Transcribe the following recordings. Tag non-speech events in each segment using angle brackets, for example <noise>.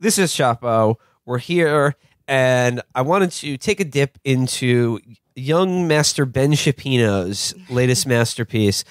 this is Chapo. We're here, and I wanted to take a dip into young master Ben Shapino's <laughs> latest masterpiece.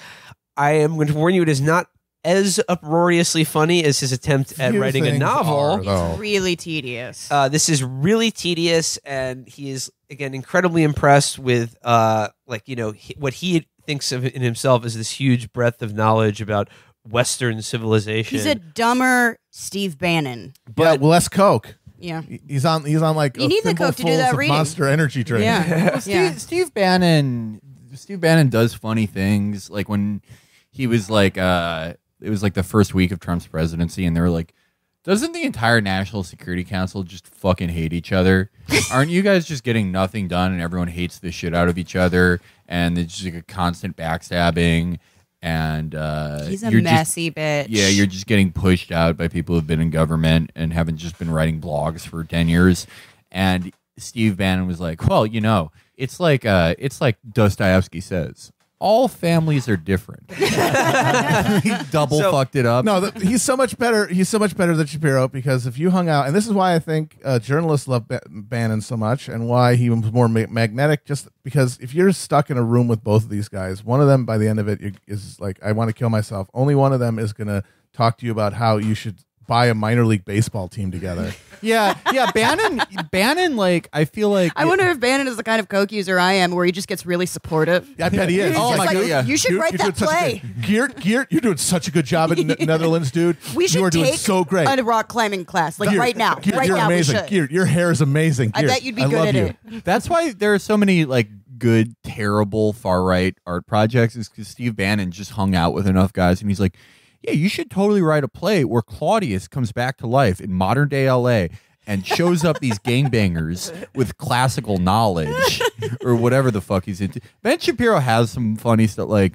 I am going to warn you, it is not as uproariously funny as his attempt at Few writing a things novel. are, though. Really tedious. Uh, this is really tedious, and he is again incredibly impressed with, uh, like you know, he, what he thinks of in himself as this huge breadth of knowledge about Western civilization. He's a dumber Steve Bannon. yeah, less Coke. Yeah. He's on. He's on like You a need the Coke to do that reading. Monster Energy drink. Yeah. <laughs> Well, Steve, yeah. Steve Bannon, Steve Bannon does funny things. Like when he was like, uh, it was like the first week of Trump's presidency, and they were like, "Doesn't the entire National Security Council just fucking hate each other? <laughs> Aren't you guys just getting nothing done, and everyone hates the shit out of each other, and it's just like a constant backstabbing?" And uh, He's a you're just- messy bitch. yeah, you're just getting pushed out by people who've been in government and haven't just been writing blogs for 10 years. And Steve Bannon was like, "Well, you know, it's like uh it's like Dostoevsky says, all families are different." <laughs> he double So- fucked it up. No, th- he's so much better. He's so much better than Shapiro because if you hung out, and this is why I think uh, journalists love ba- Bannon so much, and why he was more ma- magnetic. Just because if you're stuck in a room with both of these guys, one of them by the end of it you- is like, "I want to kill myself." Only one of them is gonna talk to you about how you should buy a minor league baseball team together. <laughs> Yeah, yeah, Bannon Bannon like I feel like I wonder if Bannon is the kind of Coke user I am, where he just gets really supportive. I bet he is. He's Oh just my like, God, yeah. You should Dude, write you're that doing such a play. good- Geert, Geert, you're doing such a good job in the <laughs> Netherlands, dude. We should you are take doing so great. a rock climbing class, like Geert, right now. Geert, right you're now, amazing. we. Geert, your hair is amazing. I bet you'd be I good love at you. it. That's why there are so many like good, terrible far right art projects. Is because Steve Bannon just hung out with enough guys, and he's like, "Yeah, you should totally write a play where Claudius comes back to life in modern day L.A." And shows up these gangbangers with classical knowledge or whatever the fuck he's into. Ben Shapiro has some funny stuff. Like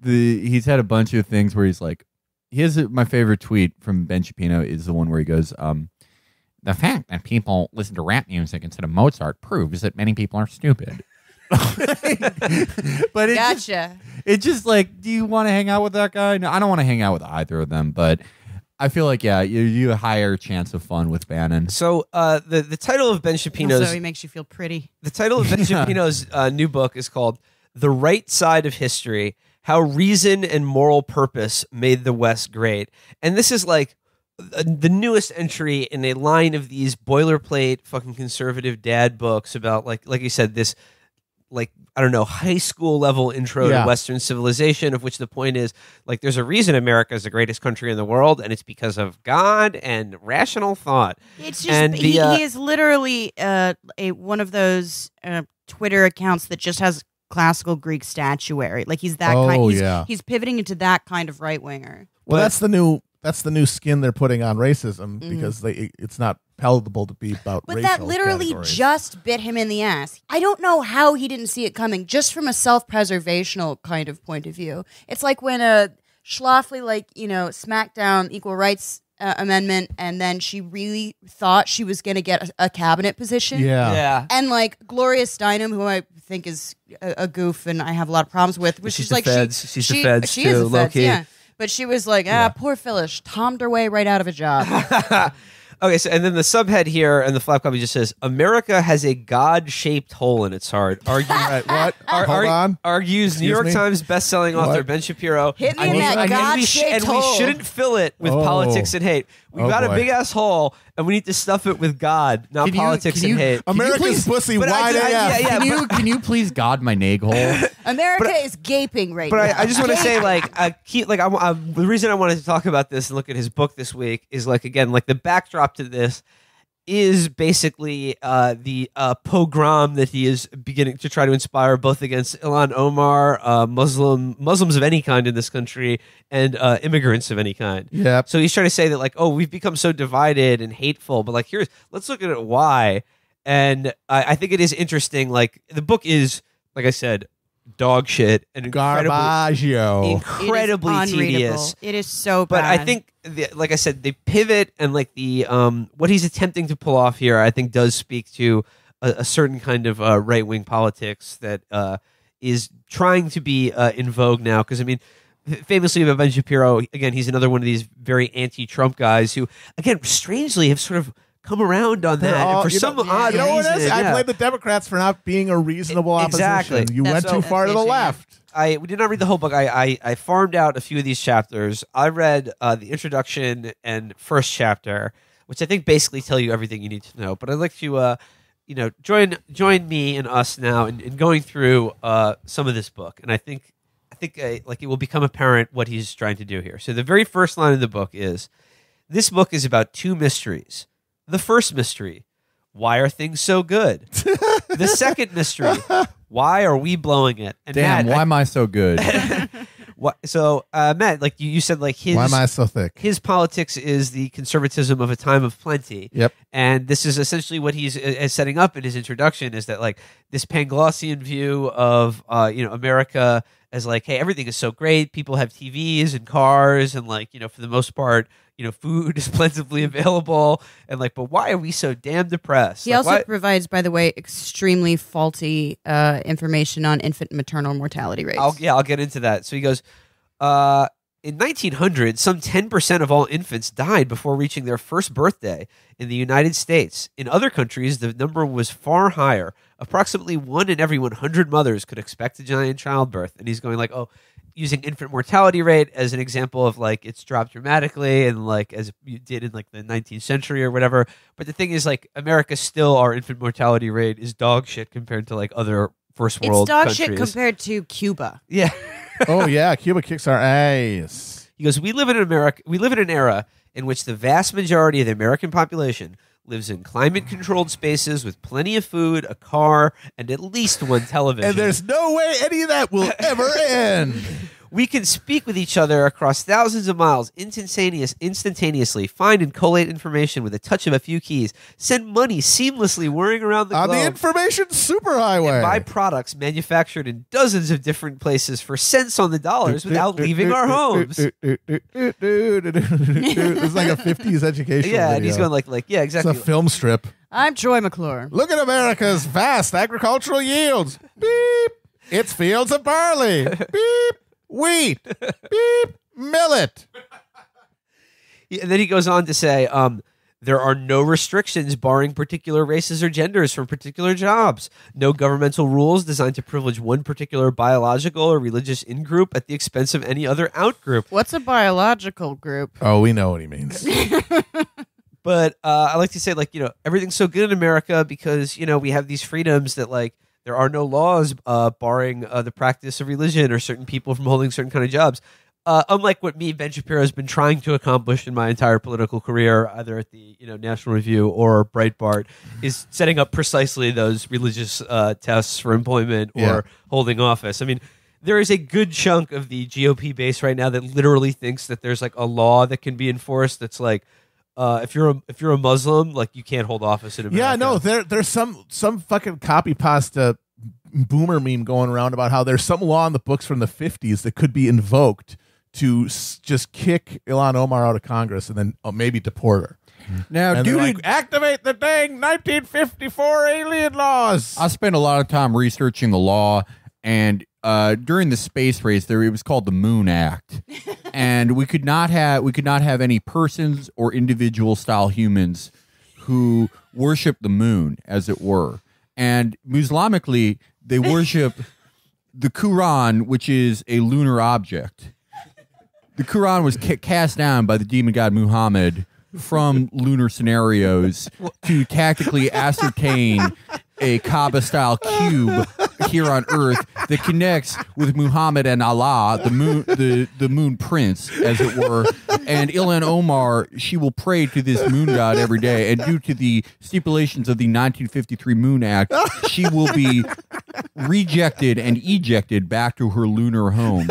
the he's had a bunch of things where he's like, he has a, my favorite tweet from Ben Shapiro is the one where he goes, um, the fact that people listen to rap music instead of Mozart proves that many people are stupid. <laughs> but it just, Gotcha. it just like, do you want to hang out with that guy? No, I don't want to hang out with either of them, but I feel like yeah, you you a higher chance of fun with Bannon. so uh, the the title of Ben Shapino's Also, he makes you feel pretty. The title of Ben <laughs> Shapino's uh, new book is called The Right Side of History How Reason and Moral Purpose Made the West Great. And this is like uh, the newest entry in a line of these boilerplate fucking conservative dad books about, like, like you said, this like I don't know high school level intro Yeah. to Western civilization, of which the point is like there's a reason America is the greatest country in the world, and it's because of God and rational thought. It's just And he, uh, he is literally uh, a one of those uh, Twitter accounts that just has classical Greek statuary. Like he's that Oh, kind. He's, yeah. he's pivoting into that kind of right winger. Well, But- that's the new that's the new skin they're putting on racism Mhm. because they it's not palatable to be about. But that literally categories. just bit him in the ass. I don't know how he didn't see it coming, just from a self-preservational kind of point of view. It's like when a Schlafly, like you know, smackdown equal rights uh, amendment, and then she really thought she was going to get a, a cabinet position. yeah. yeah. And like Gloria Steinem, who I think is a, a goof and I have a lot of problems with, which She's is the like feds. she, She's the she, feds, she too, is the low feds, key. yeah. But she was like, ah, poor Phyllis, tommed her way right out of a job. <laughs> Okay, so and then the subhead here and the flap copy just says America has a God-shaped hole in its heart. Argue, <laughs> Right, what? ar- Hold ar- on. Argues New York me? Times best-selling author Ben Shapiro. Hit me And in we- that and we sh- God-shaped And we hole. shouldn't fill it with Oh. politics and hate. We've Oh, got a boy. big ass hole, and we need to stuff it with God, not Can you- politics can and you- hate. America's please- pussy but I wide just- I- AF. yeah, yeah, can you can you please God my nag hole? America is gaping right But now. I, I just want to say, like, uh, keep, like, I, I, the reason I wanted to talk about this and look at his book this week is, like, again, like the backdrop to this is basically uh, the uh, pogrom that he is beginning to try to inspire both against Ilhan Omar, uh, Muslim Muslims of any kind in this country, and uh, immigrants of any kind. Yeah. So he's trying to say that, like, oh, we've become so divided and hateful, but like, here's let's look at it why. And I, I think it is interesting. Like, the book is, like I said, dog shit and incredibly, Garbaggio. Incredibly unreadable. tedious. It is so bad. But. I think, the, like I said, the pivot and like the um, what he's attempting to pull off here, I think, does speak to a, a certain kind of uh, right wing politics that uh, is trying to be uh, in vogue now. Because I mean, famously about Ben Shapiro, again, he's another one of these very anti-Trump guys who, again, strangely have sort of come around on that They're all- for some know, odd you know what it reason. I yeah. blame the Democrats for not being a reasonable opposition. Exactly. You That's went too far to the left. I we did not read the whole book. I, I I farmed out a few of these chapters. I read uh, the introduction and first chapter, which I think basically tell you everything you need to know. But I'd like to, uh, you know, join join me and us now in, in going through uh, some of this book. And I think I think uh, like it will become apparent what he's trying to do here. So the very first line of the book is, "This book is about two mysteries. The first mystery." Why are things so good? the <laughs> second mystery, why are we blowing it? And Damn, Matt, why am I so good? <laughs> what, so, uh, Matt, like you, you said, like his Why am I so thick? his politics is the conservatism of a time of plenty. Yep. And this is essentially what he's uh, is setting up in his introduction is that like this Panglossian view of uh, you know America as like, hey, everything is so great. People have TVs and cars, and like you know, for the most part, you know, food <laughs> is plentifully available, and like, but why are we so damn depressed? He Like, also why- provides, by the way, extremely faulty uh, information on infant maternal mortality rates. I'll, yeah, I'll get into that. So he goes, uh, in 1900, some 10% of all infants died before reaching their first birthday in the United States. In other countries, the number was far higher. Approximately one in every 100 mothers could expect a giant childbirth. And he's going like, oh, using infant mortality rate as an example of like it's dropped dramatically and like as you did in like the 19th century or whatever. But the thing is like America still our infant mortality rate is dog shit compared to like other first world. it's world dog countries. shit compared to Cuba. yeah. <laughs> oh yeah, Cuba kicks our ass. He goes, "We live in an America. We live in an era in which the vast majority of the American population lives in climate-controlled spaces with plenty of food, a car, and at least one television. And there's no way any of that will ever <laughs> end. We can speak with each other across thousands of miles instantaneous, instantaneously, find and collate information with a touch of a few keys, send money seamlessly whirring around the On globe." the information superhighway. and buy products manufactured in dozens of different places for cents on the dollars without leaving our homes. <laughs> it's like a 50s education. Yeah, and he's going like, like, yeah, exactly. it's exactly. a film strip. I'm Troy McClure. Look at America's vast agricultural yields. Beep. It's fields of barley. <laughs> Beep. Wheat. <laughs> Beep. Millet. Yeah, And then he goes on to say, um, there are no restrictions barring particular races or genders from particular jobs. No governmental rules designed to privilege one particular biological or religious in group at the expense of any other out group. What's a biological group? Oh, we know what he means. <laughs> But uh, I like to say, like, you know, everything's so good in America because, you know, we have these freedoms that, like, there are no laws uh, barring uh, the practice of religion or certain people from holding certain kind of jobs. Uh, unlike what me, Ben Shapiro, has been trying to accomplish in my entire political career, either at the you know National Review or Breitbart, is setting up precisely those religious uh, tests for employment or Yeah. holding office. I mean, there is a good chunk of the GOP base right now that literally thinks that there's like a law that can be enforced that's like uh, if you're a, if you're a Muslim, like you can't hold office in America. yeah, no, there there's some some fucking copy pasta boomer meme going around about how there's some law in the books from the 50s that could be invoked to s- just kick Ilhan Omar out of Congress and then uh, maybe deport her. Now, And they're dude, like, activate the dang 1954 alien laws. I spent a lot of time researching the law, and uh, during the space race, there it was called the Moon Act, <laughs> and we could not have we could not have any persons or individual style humans who worship the moon, as it were. And Muslimically, they worship <laughs> the Quran, which is a lunar object. The Quran was ca- cast down by the demon god Muhammad from lunar scenarios <laughs> to tactically ascertain a Kaaba style cube here on Earth that connects with Muhammad and Allah, the moon, the, the moon prince, as it were. And Ilhan Omar, she will pray to this moon god every day. And due to the stipulations of the 1953 Moon Act, she will be rejected and ejected back to her lunar home.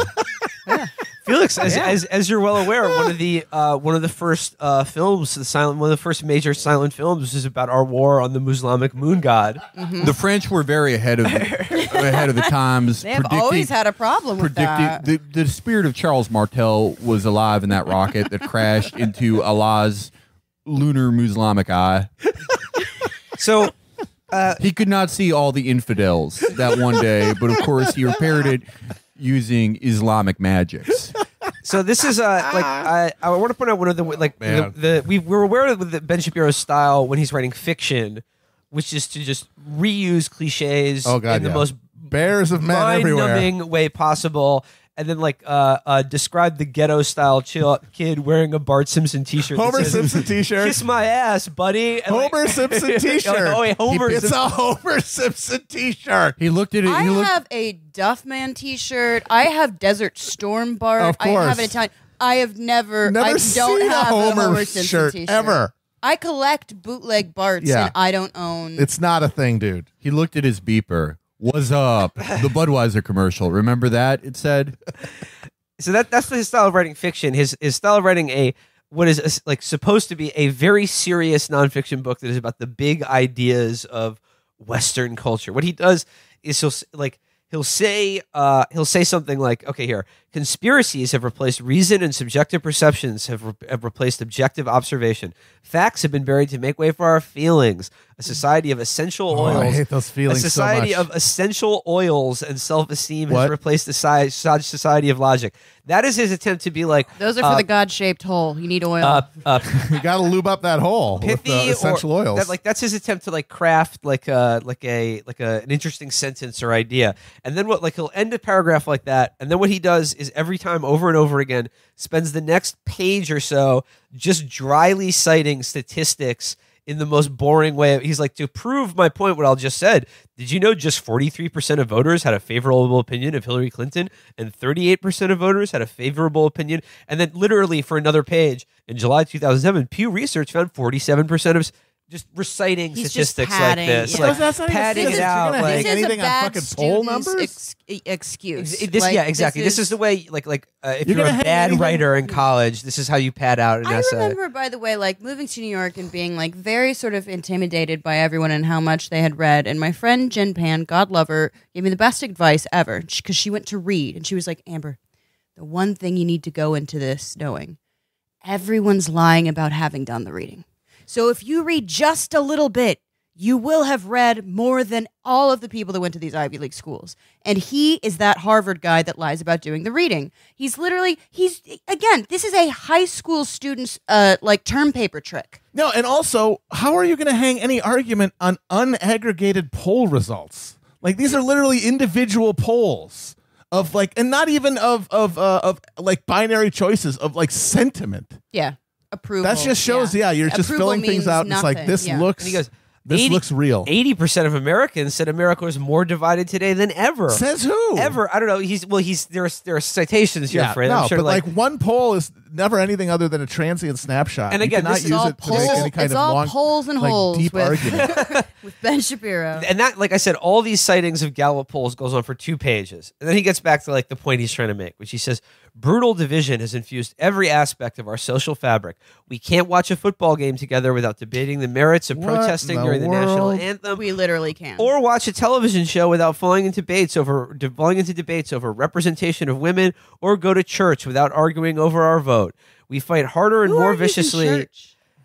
Felix, as, as as you're well aware, one of <laughs> the uh, one of the first uh, films, the silent one of the first major silent films, is about our war on the Muslimic moon god. The French were very ahead of <laughs> ahead of the times. They have always had a problem with that. predicting the, the spirit of Charles Martel was alive in that rocket that crashed into Allah's lunar Muslimic eye. <laughs> So He could not see all the infidels that one day, but of course he repaired it using Islamic magics. So this is uh like I, I want to point out one of the like the, Man. the we we're aware of the Ben Shapiro's style when he's writing fiction, which is to just reuse cliches Oh, God, in the yeah. most Bears of men everywhere. mind-numbing way possible, and then like uh, uh describe the ghetto style chill kid wearing a Bart Simpson T-shirt. Homer says, Simpson T-shirt. Kiss my ass, buddy. And, like- Homer Simpson <laughs> T-shirt. oh, wait, Homer. It's Simpson. a Homer Simpson T-shirt. He looked at it. I looked. have a Duffman T-shirt. I have Desert Storm Bart. Of I have course. an Italian. I have never. Never I don't seen have a Homer, Homer Simpson shirt T-shirt ever. I collect bootleg Barts, Yeah. and I don't own. It's not a thing, dude. he looked at his beeper. What's up? the Budweiser commercial. Remember that? It said. so that that's his style of writing fiction. His his style of writing a what is a- like supposed to be a very serious nonfiction book that is about the big ideas of Western culture. What he does is he'll like he'll say uh, he'll say something like, "Okay, here, conspiracies have replaced reason and subjective perceptions have, re- have replaced objective observation. Facts have been buried to make way for our feelings. A society of essential Oh, oils." I hate those a feelings society so much. of essential oils and self-esteem What? has replaced the si- so- society of logic. That is his attempt to be like Those are for uh, the God-shaped hole. You need oil. uh, uh, <laughs> you got to lube up that hole with pithy the essential or, oils. That, like that's his attempt to like craft like a like a like a, an interesting sentence or idea. And then what like he'll end a paragraph like that, and then what he does is every time over and over again spends the next page or so just dryly citing statistics in the most boring way. He's like, to prove my point, what I'll just said, did you know just 43% of voters had a favorable opinion of Hillary Clinton and 38% of voters had a favorable opinion? And then literally for another page in July 2007, Pew Research found 47% of just reciting He's just statistics padding, like this, yeah. like that's not even padding physics. it You're out. gonna Like, this is a anything on bad fucking poll student's numbers? ex- excuse. This, Like, yeah, exactly. This, is the way, like, like uh, if You're you're, gonna a hang bad anything- writer in college, this is how you pad out an I essay. remember, by the way, like moving to New York and being like very sort of intimidated by everyone and how much they had read. And my friend Jen Pan, God love her, gave me the best advice ever because she went to read and she was like, Amber, the one thing you need to go into this knowing everyone's lying about having done the reading. So if you read just a little bit, you will have read more than all of the people that went to these Ivy League schools. And he is that Harvard guy that lies about doing the reading. He's literally, he's, again, this is a high school student's, uh, like term paper trick. no, and also, how are you going to hang any argument on unaggregated poll results? Like these are literally individual polls of like, and not even of of uh, of like binary choices of like sentiment. Yeah. Approval. That just shows, yeah, you're just Approval filling things out. And it's like nothing, this yeah. looks. And he goes, this 80 looks real. Eighty percent of Americans said America was more divided today than ever. Says who? Ever? I don't know. He's well. He's there's there are citations here Yeah, for it. no, I'm sure but like, like, one poll is never anything other than a transient snapshot. And You again, cannot this is use all it to make polls- any kind it's of all long, polls and like, holes deep with- argument. <laughs> <laughs> with Ben Shapiro. and that like I said, all these sightings of Gallup polls goes on for two pages, and then he gets back to like the point he's trying to make, which he says brutal division has infused every aspect of our social fabric. We can't watch a football game together without debating the merits of What protesting the during the national anthem. we literally can't, or watch a television show without falling into debates over falling into debates over representation of women, or go to church without arguing over our vote. We fight harder and Who more viciously.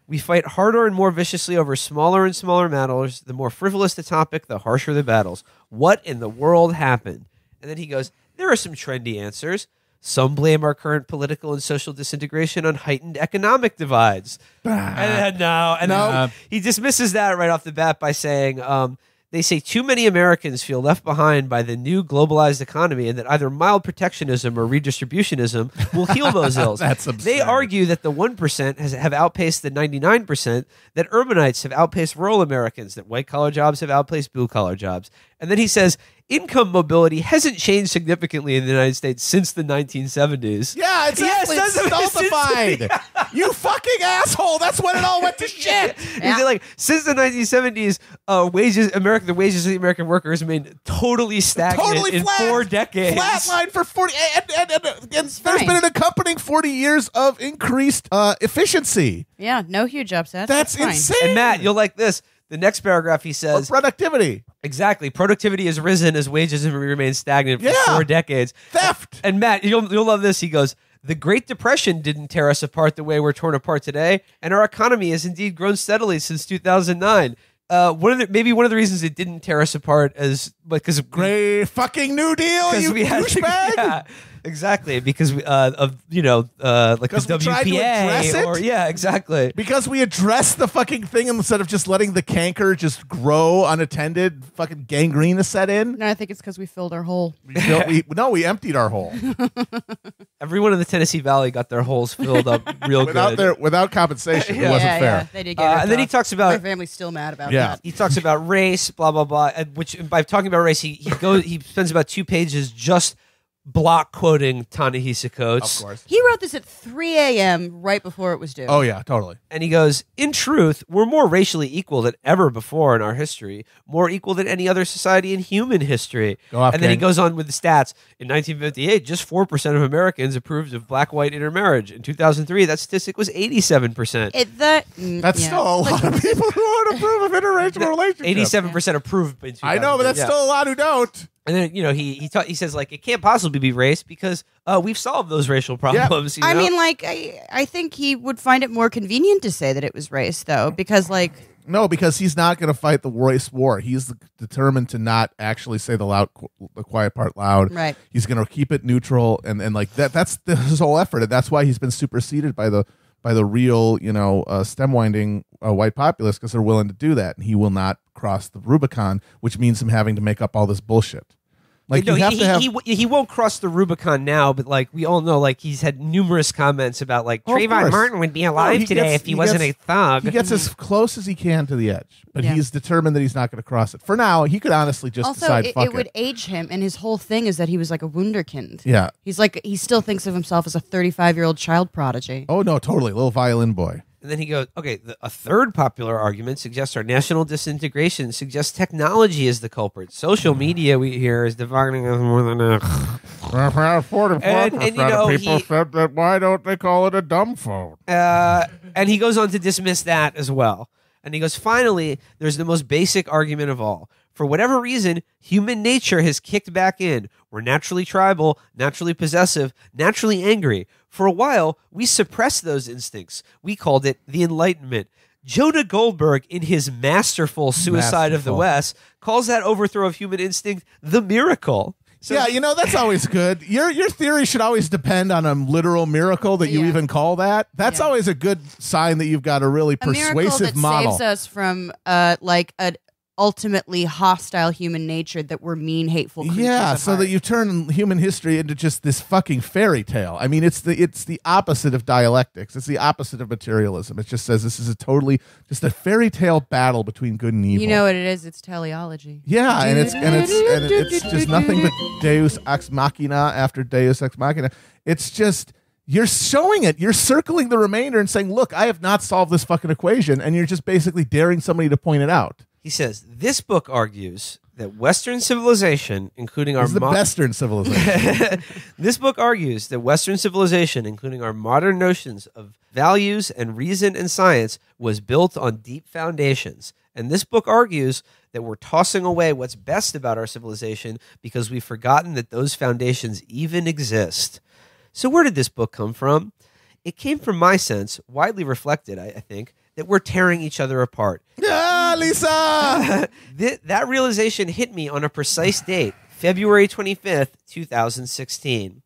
We fight harder and more viciously over smaller and smaller matters. The more frivolous the topic, the harsher the battles. What in the world happened? And then he goes, There are some trendy answers. Some blame our current political and social disintegration on heightened economic divides. and then now, and No. he dismisses that right off the bat by saying, um, they say too many Americans feel left behind by the new globalized economy and that either mild protectionism or redistributionism will heal those <laughs> ills. That's They argue that the 1% has, have outpaced the 99%, that urbanites have outpaced rural Americans, that white collar jobs have outpaced blue collar jobs. And then he says income mobility hasn't changed significantly in the United States since the 1970s. Yeah, Yes, exactly. that's it's what- stultified. <laughs> you fucking asshole. That's when it all went to shit. Is it like since the 1970s, uh, wages American the wages of the American workers remained totally stagnant Totally in flat. four decades. Flatline for 40. And, and, and, and there's fine. been an accompanying 40 years of increased uh, efficiency. yeah, no huge upsets. That's fine. insane. And Matt, you'll like this. The next paragraph he Or says productivity. exactly productivity has risen as wages have remained stagnant for Yeah. four decades. Theft. And Matt, you'll you'll love this. He goes, "The Great Depression didn't tear us apart the way we're torn apart today, and our economy has indeed grown steadily since 2009." Uh, one of the, maybe one of the reasons it didn't tear us apart is because of Great fucking New Deal, you we had douchebag. <laughs> yeah. Exactly because uh, of you know uh, like the 'Cause we tried to address WPA it? or yeah exactly. Because we addressed the fucking thing instead of just letting the canker just grow unattended, fucking gangrene to set in. No, I think it's because we filled our hole. We, filled- we- no, we emptied our hole <laughs> Everyone in the Tennessee Valley got their holes filled up <laughs> real without good. their without compensation. It Yeah. wasn't yeah, fair. yeah, they did get Uh, and then he off. talks My about family's still mad about Yeah. that. he talks about race, blah blah blah. And which by talking about race, he, he goes he spends about two pages just block quoting Ta-Nehisi Coates. Of course. He wrote this at 3 a.m. right before it was due. Oh yeah, totally. And he goes, In truth, we're more racially equal than ever before in our history, more equal than any other society in human history. Go off, and then he King. goes on with the stats. In 1958, just 4% of Americans approved of black white intermarriage. In 2003, that statistic was 87%. It, that, mm, That's yeah. still a lot of people who don't approve of <laughs> interracial relationships. 87% approved. In I know, but that's yeah. still a lot who don't. And then you know he he ta- he says like it can't possibly be race because uh, we've solved those racial problems. you I mean, like, I, I think he would find it more convenient to say that it was race, though, because, like, No, because he's not going to fight the race war. He's determined to not actually say the loud, the quiet part loud. Right. He's going to keep it neutral, and and like that. That's the, <laughs> his whole effort, and that's why he's been superseded by the by the real, you know, uh, stem winding uh, white populace because they're willing to do that, and he will not cross the Rubicon, which means him having to make up all this bullshit. Like no, you have he, to have. he, he, he won't cross the Rubicon now, but like we all know, like he's had numerous comments about like Oh, Trayvon. Martin would be alive he today gets- if he, he wasn't gets- a thug. he gets as close as he can to the edge, but Yeah. he's determined that he's not going to cross it. For now, he could honestly just also, decide, it, fuck it would age him, and his whole thing is that he was like a wunderkind. Yeah. He's like, he still thinks of himself as a 35 year old child prodigy. Oh no, totally, little violin boy. And then he goes, okay, the, a third popular argument suggests our national disintegration suggests technology is the culprit. Social media, we hear, is dividing us more than a. <laughs> And- and, you know, he- said that why don't they call it a dumb phone? Uh, and he goes on to dismiss that as well. And he goes, finally, there's the most basic argument of all. For whatever reason, human nature has kicked back in. We're naturally tribal, naturally possessive, naturally angry. For a while, we suppressed those instincts. We called it the Enlightenment. Jonah Goldberg, in his masterful Suicide of the West, calls that overthrow of human instinct the miracle. So yeah, you know that's always good. Your your theory should always depend on a literal miracle that you Yeah. even call that. That's Yeah. always a good sign that you've got a really a miracle persuasive that model. saves us from, uh, like, an ultimately hostile human nature that we're mean, hateful creatures. Yeah, so that you turn human history into just this fucking fairy tale. I mean, it's the it's the opposite of dialectics. It's the opposite of materialism. It just says this is a totally just a fairy tale battle between good and evil. You know what it is? It's teleology. Yeah, and it's and it's and it's just nothing but Deus ex machina after Deus ex machina. It's just you're showing it. You're circling the remainder and saying, "Look, I have not solved this fucking equation," and you're just basically daring somebody to point it out. He says, this book argues that Western civilization, including our It's the mo- Western civilization. <laughs> this book argues that Western civilization, including our modern notions of values and reason and science, was built on deep foundations. And this book argues that we're tossing away what's best about our civilization because we've forgotten that those foundations even exist. So, where did this book come from? It came from my sense, widely reflected, I, I think, that we're tearing each other apart. Lisa. <laughs> Th- that realization hit me on a precise date, February 25th, 2016.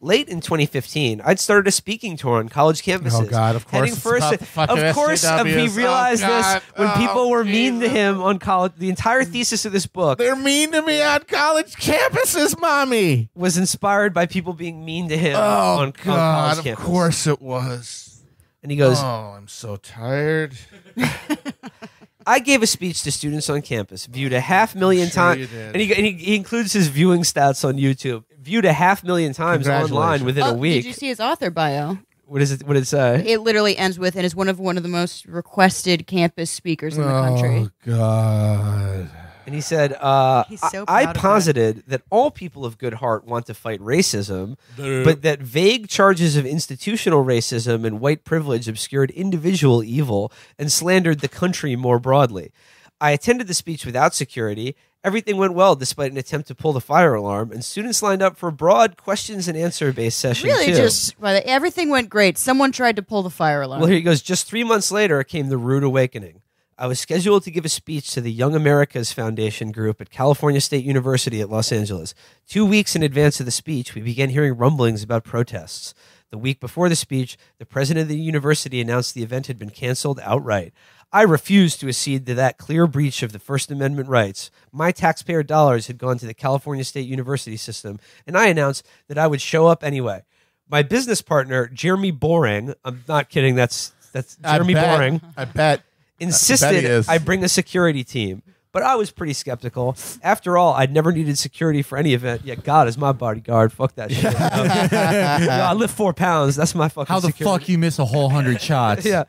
Late in 2015, I'd started a speaking tour on college campuses. Oh, God, of course Heading first, of course, uh, we realized Oh, this when Oh, people were mean to him on college. The entire thesis of this book They're mean to me on college campuses, mommy. was inspired by people being mean to him Oh on, on God! college Of campus. course it was. And he goes, Oh, I'm so tired. <laughs> I gave a speech to students on campus, viewed a half million Sure times, and, he, and he, he includes his viewing stats on YouTube. Viewed a half million times online within Oh, a week. Did you see his author bio? what is it? What did it say? It literally ends with and is one of one of the most requested campus speakers in the country. Oh God! And he said, uh, so I, I posited that. all people of good heart want to fight racism, but that vague charges of institutional racism and white privilege obscured individual evil and slandered the country more broadly. I attended the speech without security. Everything went well despite an attempt to pull the fire alarm, and students lined up for a broad questions and answer based session. Really, too. just well, everything went great. Someone tried to pull the fire alarm. Well, here he goes. Just three months later came the rude awakening. I was scheduled to give a speech to the Young Americas Foundation group at California State University at Los Angeles. Two weeks in advance of the speech, we began hearing rumblings about protests. The week before the speech, the president of the university announced the event had been canceled outright. I refused to accede to that clear breach of the First Amendment rights. My taxpayer dollars had gone to the California State University system, and I announced that I would show up anyway. My business partner, Jeremy Boring, I'm not kidding, that's that's I Jeremy bet- Boring, I bet. Insisted. I bring a security team. But I was pretty skeptical. After all, I'd never needed security for any event. Yet God is my bodyguard. Fuck that shit. <laughs> you know? I lift four pounds. That's my fucking. How the security. fuck you miss a whole hundred <laughs> shots? yeah.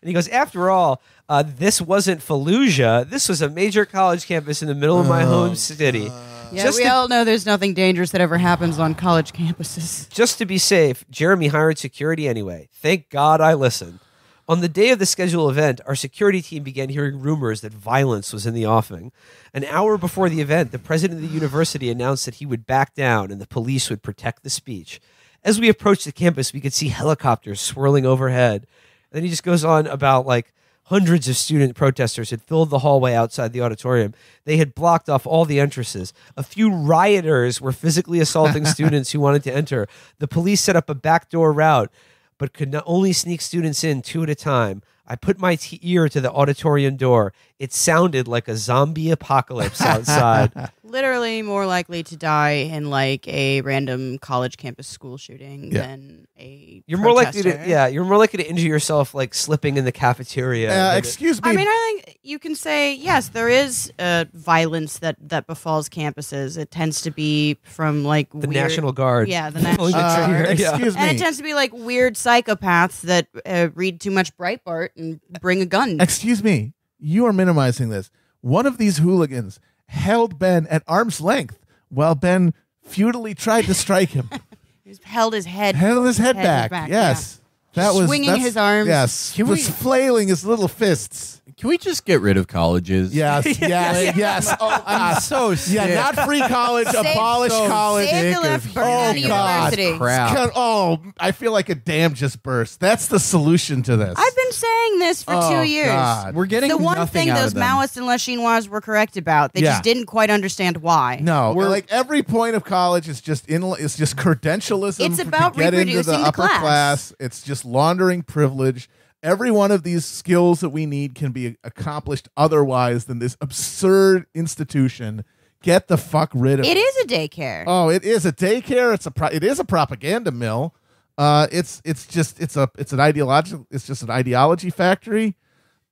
And he goes, after all, uh, this wasn't Fallujah. This was a major college campus in the middle of my home city. Yeah, Just we to- all know there's nothing dangerous that ever happens on college campuses. Just to be safe, Jeremy hired security anyway. Thank God I listened. On the day of the scheduled event, our security team began hearing rumors that violence was in the offing. An hour before the event, the president of the university announced that he would back down and the police would protect the speech. As we approached the campus, we could see helicopters swirling overhead. And then he just goes on about like hundreds of student protesters had filled the hallway outside the auditorium. They had blocked off all the entrances. A few rioters were physically assaulting <laughs> students who wanted to enter. The police set up a backdoor route, but could not only sneak students in two at a time. I put my t- ear to the auditorium door. It sounded like a zombie apocalypse <laughs> outside. Literally more likely to die in like a random college campus school shooting Yeah. than a You're more likely to, yeah, you're more likely to injure yourself like slipping in the cafeteria. Uh, than- excuse me. I mean, I think you can say yes. There is uh, violence that that befalls campuses. It tends to be from like the weird, National Guard. Yeah, the <laughs> Pulling National Uh, trigger. Yeah. excuse And it tends to be like weird psychopaths that uh, read too much Breitbart and bring a gun. Excuse me. You are minimizing this. One of these hooligans held Ben at arm's length while Ben futilely tried to strike him. <laughs> He's held his head. held his head, Head back. back, Yes. That was Swinging his arms. Yes. Can was we- flailing his little fists. Can we just get rid of colleges? Yes. <laughs> yes. Yes. <laughs> Oh, I'm so sick. Yeah, not free college, Save- abolish so college. Save the left, burn down the oh, God. Oh, university. crap. Oh, I feel like a dam just burst. That's the solution to this. I've been saying this for Oh, two years. God. We're getting the one nothing thing out those of them. Maoists and La Chinoise were correct about, they Yeah. just didn't quite understand why. No, We're- like every point of college is just in, it's just credentialism. It's to about get into the reproducing the upper class. It's just laundering privilege. Every one of these skills that we need can be accomplished otherwise than this absurd institution. Get the fuck rid of it. It is a daycare. Oh, it is a daycare. It's a pro- it is a propaganda mill. Uh, it's it's just it's a it's an ideological it's just an ideology factory.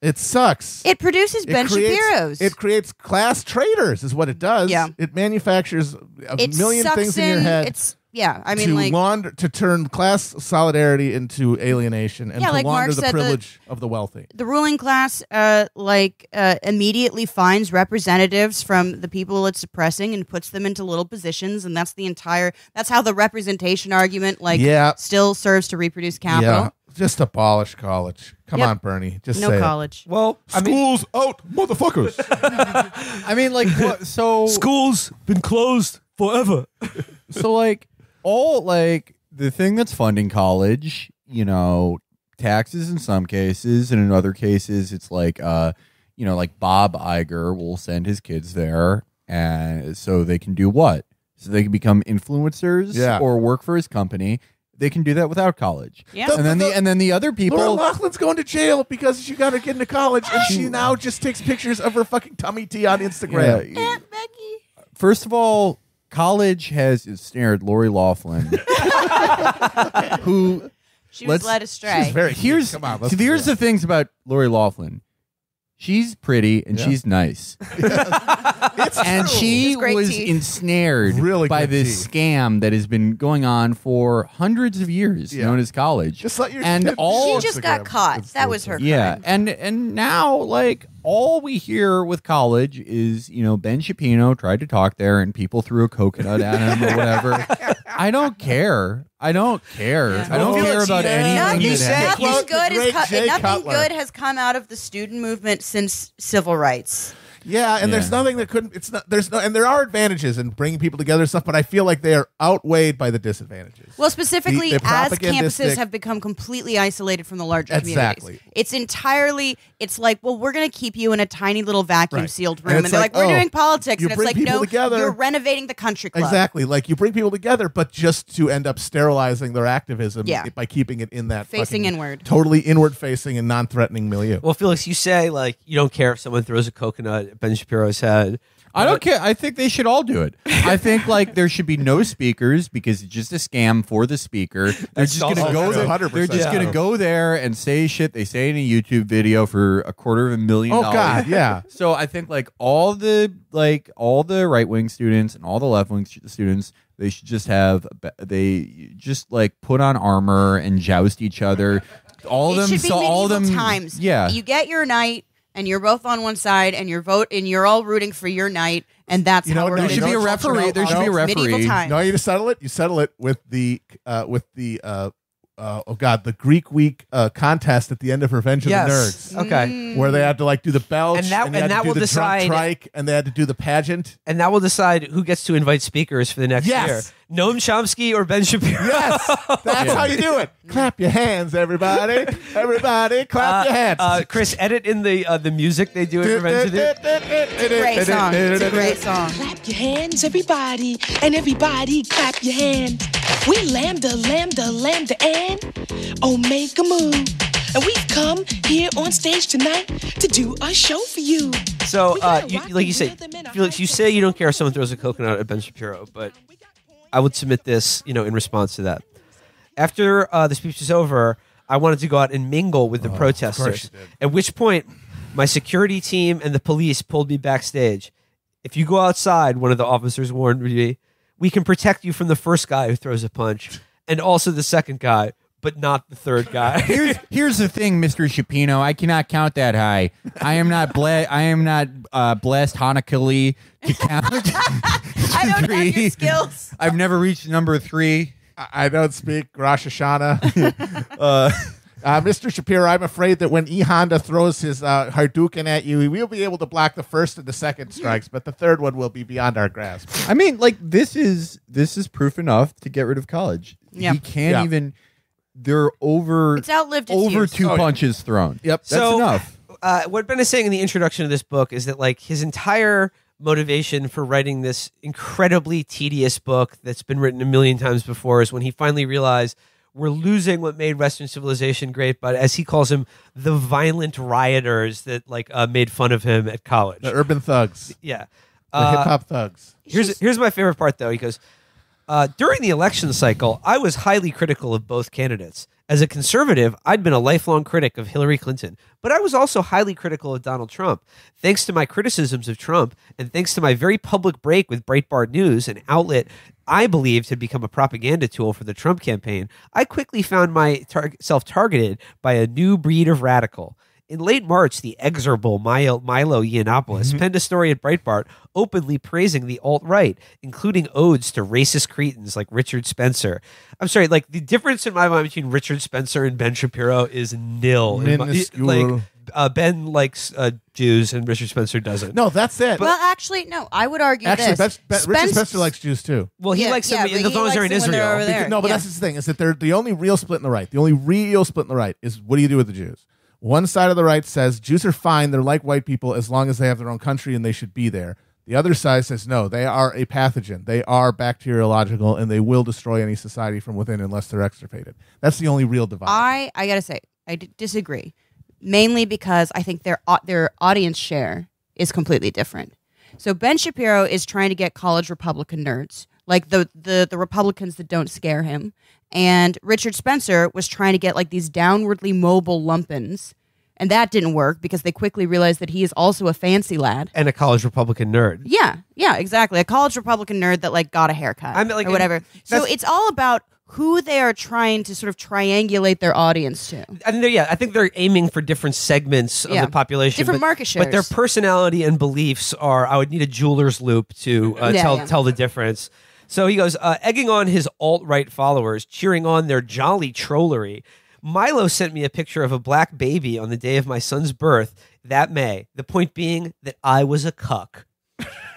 It sucks. it produces Ben creates, Shapiro's. It creates class traitors, is what it does. Yeah. It manufactures a It million things in, your head It's yeah. I mean, to like launder to turn class solidarity into alienation and Yeah, to like Mark launder the said, the- privilege of the wealthy. the ruling class, uh, like uh, immediately finds representatives from the people it's suppressing and puts them into little positions, and that's the entire. That's how the representation argument, like, Yeah. still serves to reproduce capital. Yeah, just abolish college. Come Yep. on, Bernie. Just No say it. college. Well, I mean, Schools out, motherfuckers. <laughs> I mean, like, what, so schools been closed forever. so like all like the thing that's funding college, you know, taxes in some cases, and in other cases, it's like uh, you know, like Bob Iger will send his kids there, and so they can do what? So they can become influencers, Yeah. or work for his company. They can do that without college. Yeah. and then the and then the other people. Laura people. Laughlin's going to jail because she got her kid into college, and she now just takes pictures of her fucking tummy tea on Instagram. Yeah, Aunt Becky. First of all, college has ensnared Lori Laughlin, <laughs> who She was Let's- led astray. She's very. here's cute. come on. Let's see, here's the things about Lori Laughlin. She's pretty and Yeah. she's nice, <laughs> it. It's and true. she It's great was teeth. ensnared Really by good this teeth. scam that has been going on for hundreds of years, Yeah. known as college. just let your and <laughs> kid- all- She just got Instagram caught. That was her yeah, crime. and and now like all we hear with college is you know Ben Shapiro tried to talk there and people threw a coconut at him or whatever. <laughs> I don't care. I don't care. I don't Oh, care about yeah. anything. Nothing, that said- Quote nothing good has co- nothing good has come out of the student movement since civil rights. Yeah, and there's nothing that couldn't. It's not. There's no, and there are advantages in bringing people together and stuff, but I feel like they are outweighed by the disadvantages. Well, specifically, The- the as campuses have become completely isolated from the larger Exactly. communities, it's entirely. It's like, well, we're going to keep you in a tiny little vacuum Right. sealed room, and, it's they're like, like, we're oh, doing politics, you and it's bring like, people no, together- you're renovating the country club. Exactly. Like you bring people together, but just to end up sterilizing their activism Yeah. by keeping it in that Facing inward. totally inward facing and non threatening milieu. Well, Felix, you say like you don't care if someone throws a coconut at Ben Shapiro's head. I don't care. I think they should all do it. I think <laughs> like there should be no speakers because it's just a scam for the speaker. They're just gonna go there. They're just Yeah. gonna go there and say shit they say in a YouTube video for a quarter of a million oh dollars. God, yeah. <laughs> So I think like all the like all the right wing students and all the left wing students, they should just have they just like put on armor and joust each other. <laughs> All of them, so all of them, times. yeah. you get your knight, and you're both on one side, and you're vote, and you're all rooting for your knight, and that's You know how we're no, there should be a referee. There should be a referee. No, you to settle it. You settle it with the uh, with the uh, uh, oh god, the Greek Week uh, contest at the end of Revenge of the Nerds, Okay. where they had to like do the belch And that- they and that to do will the decide- trike, and they had to do the pageant. And that will decide who gets to invite speakers for the next Yes. year. Noam Chomsky or Ben Shapiro. Yes, that's how you do it. Clap your hands, everybody! Everybody, clap your hands. Uh, Chris, edit in the uh, the music they do at Revenge of the Great song. It's a great song. Clap your hands, everybody, and everybody clap your hand. We lambda, lambda, lambda, and oh, make a move. And we've come here on stage tonight to do a show for you. So, uh, you, like you say, rhythm and a Felix, you say you don't care if someone throws a coconut at Ben Shapiro, but I would submit this, you know, in response to that. After uh, the speech was over, I wanted to go out and mingle with the protesters. At which point, my security team and the police pulled me backstage. If you go outside, one of the officers warned me, we can protect you from the first guy who throws a punch, and also the second guy, but not the third guy. <laughs> Here's here's the thing, Mister Shapino. I cannot count that high. I am not ble- I am not uh, blessed Hanukkah to count. <laughs> I don't have your skills. I've never reached number three. I I don't speak Rosh Hashanah. <laughs> uh, Mr. Shapiro, I'm afraid that when E Honda throws his uh, Hadouken at you, we'll be able to block the first and the second strikes, but the third one will be beyond our grasp. I mean, like this is this is proof enough to get rid of college. Yeah. He can't Yeah. even. They're over. It's outlived its over use. two Oh, yeah. punches thrown. Yep. that's So- enough. uh, what Ben is saying in the introduction of this book is that like his entire motivation for writing this incredibly tedious book that's been written a million times before is when he finally realized we're losing what made Western civilization great, but as he calls them, the violent rioters that like uh, made fun of him at college. The urban thugs, yeah. the Uh, hip hop thugs. Here's here's my favorite part though. He goes, uh, during the election cycle, I was highly critical of both candidates. As a conservative, I'd been a lifelong critic of Hillary Clinton, but I was also highly critical of Donald Trump. Thanks to my criticisms of Trump, and thanks to my very public break with Breitbart News, an outlet I believed had become a propaganda tool for the Trump campaign, I quickly found myself targeted by a new breed of radical. In late March, the exorable Milo, Milo Yiannopoulos mm-hmm. penned a story at Breitbart openly praising the alt right, including odes to racist cretins like Richard Spencer. I'm sorry, like the difference in my mind between Richard Spencer and Ben Shapiro is nil. My- like uh, Ben likes uh, Jews and Richard Spencer doesn't. No, that's it. well, actually, no. I would argue Actually, this. Ben, Ben, Richard Spence- Spencer likes Jews too. well, he Yeah, likes yeah, them but as he long as they're in likes them when they're Israel. there. Because- no, but yeah. that's the thing is that they're the only real split in the right. The only real split in the right is what do you do with the Jews? One side of the right says Jews are fine; they're like white people as long as they have their own country and they should be there. The other side says no, they are a pathogen. They are bacteriological and they will destroy any society from within unless they're extirpated. That's the only real divide. I I gotta say I d- disagree, mainly because I think their their audience share is completely different. So Ben Shapiro is trying to get college Republican nerds, like the the the Republicans that don't scare him, and Richard Spencer was trying to get like these downwardly mobile lumpins, and that didn't work because they quickly realized that he is also a fancy lad. and a college Republican nerd. Yeah, yeah, exactly. A college Republican nerd that like got a haircut I mean, like, or whatever. So it's all about who they are trying to sort of triangulate their audience to. I think they're, yeah, I think they're aiming for different segments of Yeah. the population, Different but, market But their personality and beliefs are. I would need a jeweler's loupe to uh, Yeah, tell yeah. tell the difference. So he goes, uh, egging on his alt right followers, cheering on their jolly trollery. Milo sent me a picture of a black baby on the day of my son's birth that May. The point being that I was a cuck.